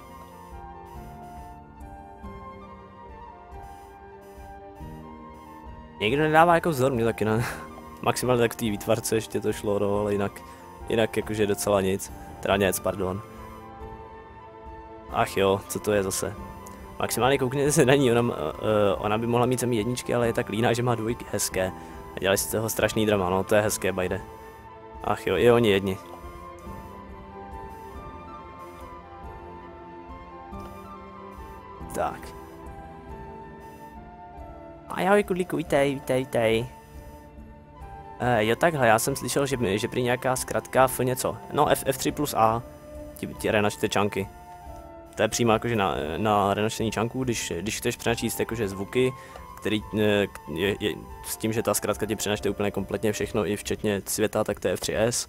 Někdo nedává jako vzor, mě taky ne. (laughs) Maximálně tak v té výtvarce ještě to šlo, no, ale jinak, jinak jakože docela nic. Teda nic, pardon. Ach jo, co to je zase. Maximálně koukněte se na ní, ona, uh, ona by mohla mít sami jedničky, ale je tak líná, že má dvojky hezké. A dělali si toho strašný drama, no to je hezké, bajde. Ach jo, i oni jedni. Tak. Ahoj kudlíku, vítej, vítej, vítej. Uh, jo takhle, já jsem slyšel, že, že prý nějaká zkratka F něco. No F, F3 plus A, ti, ti renačte čanky. To je přímo jakože na, na renačtení čanků, když, když chceš přenačíst jakože zvuky, který eh, je, je, s tím, že ta zkratka ti přenačte úplně kompletně všechno, i včetně světa, tak to je F3S.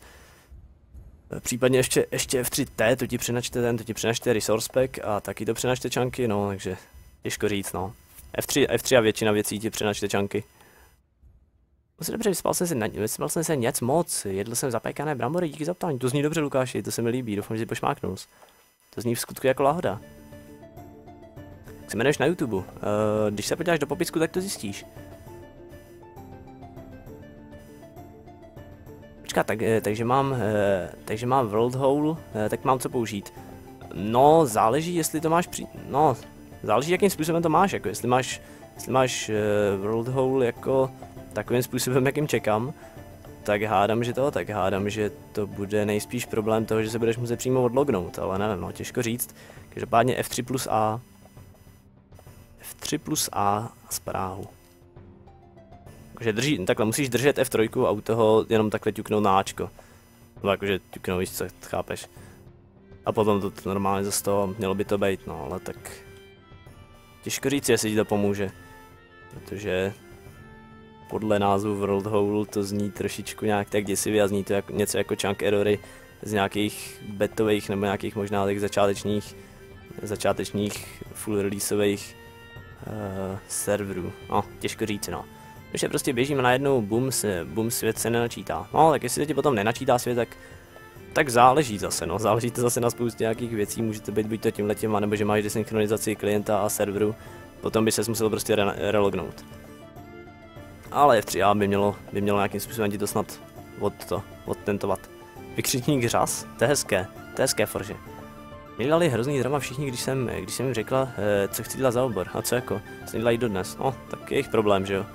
Eh, případně ještě, ještě F3T, to ti přenačte ten, to ti přenačte resource pack a taky to přenačte čanky, no, takže těžko říct, no. F3, F3 a většina věcí ti přenačte čanky. Musím dobře, vyspal jsem se, na, vyspal jsem se nic moc, jedl jsem zapékané brambory, díky za ptání. To zní dobře, Lukáši, to se mi líbí, doufám, že si pošmáknul. To zní v skutku jako lahoda. Jak se jmenuješ na YouTube? Uh, když se podíváš do popisku, tak to zjistíš. Počkat, tak, eh, takže mám, eh, takže mám World Hole, tak mám co použít. No, záleží, jestli to máš při... No, záleží, jakým způsobem to máš, jako jestli máš jestli máš uh, World Hole jako takovým způsobem, jakým čekám, tak hádám, že to, tak hádám, že to bude nejspíš problém toho, že se budeš muset přímo odlognout, ale nevím, no, těžko říct. Každopádně F3 plus A. F3 plus A z Práhu. Takže drží, takhle musíš držet F3 a u toho jenom takhle ťuknout na Ačko. No jakože ťuknout, víš co, chápeš. A potom to normálně zase to, mělo by to být, no ale tak... Těžko říct, jestli ti to pomůže. Protože podle názvu World Hole to zní trošičku nějak tak děsivě a zní to jako, něco jako chunk erory z nějakých betových nebo nějakých možná těch začátečních začátečních full releaseových uh, serverů. No, těžko říct, no. Když je prostě běžíme na jednou, boom, se, boom, svět se nenačítá. No, tak jestli se ti potom nenačítá svět, tak tak záleží zase, no, záleží to zase na spoustě nějakých věcí, může to být buď to tímhletím, nebo že máš desynchronizaci klienta a serveru, potom by se musel prostě re relognout. Ale F3A by mělo, by mělo nějakým způsobem ti to snad od to, odtentovat. Vykřičník řas, to je hezké, to je hezké forže. Mě dělali hrozný drama všichni, když jsem, když jsem jim řekla, eh, co chci dělat za obor. A co jako? Co dělají dodnes? No, tak je jejich problém, že jo?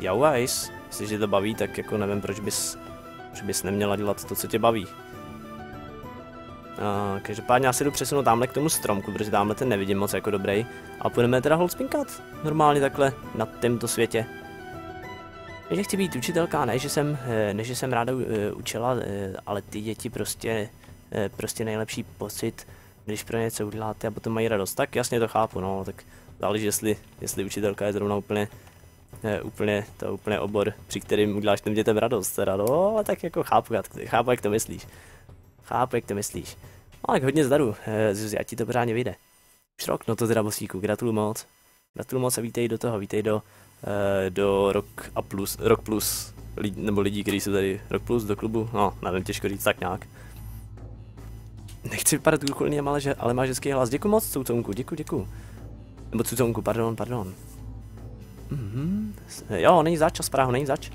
Jauajs, jestli tě to baví, tak jako nevím, proč bys, proč bys neměla dělat to, co tě baví. A, každopádně já si jdu přesunout tamhle k tomu stromku, protože tamhle ten nevidím moc jako dobrý. A půjdeme teda hold spinkat. Normálně takhle na tomto světě. Že chci být učitelka, ne, že jsem, eh, ne, že jsem ráda eh, učila, eh, ale ty děti prostě, prostě nejlepší pocit, když pro něco uděláte a potom mají radost. Tak jasně to chápu, no, tak záleží, jestli, jestli učitelka je zrovna úplně, úplně, to úplně obor, při kterým uděláš těm dětem radost, teda, no, ale tak jako chápu, chápu, jak to myslíš. Chápu, jak to myslíš. No, tak hodně zdaru, Zuzi, ať ti to pořádně vyjde. Už rok, no to teda bosíku, gratuluju moc. Gratuluju moc a vítej do toho, vítej do Eh, do Rock a plus, Rock plus, lidi, nebo lidí, kteří jsou tady Rock plus do klubu, no, nevím, těžko říct tak nějak. Nechci vypadat úkolně, ale, ale má ženský hlas. Děkuji moc, Cuconku, děkuji, děkuji. Nebo Cuconku, pardon, pardon. Mm-hmm. Jo, není zač, zprávu, není zač.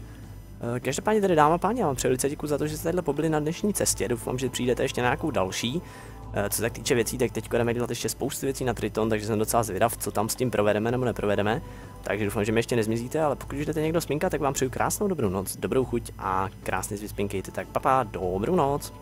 Eh, každopádně tady dáma páni, já vám přeji děkuji za to, že jste tady pobyli na dnešní cestě. Doufám, že přijdete ještě na nějakou další. Eh, co se tak týče věcí, tak teď jdeme dělat ještě spoustu věcí na Triton, takže jsem docela zvědav, co tam s tím provedeme nebo neprovedeme. Takže doufám, že mi ještě nezmizíte, ale pokud jdete někdo spinkat, tak vám přeju krásnou dobrou noc, dobrou chuť a krásně si vyspinkejte. Tak papa, dobrou noc.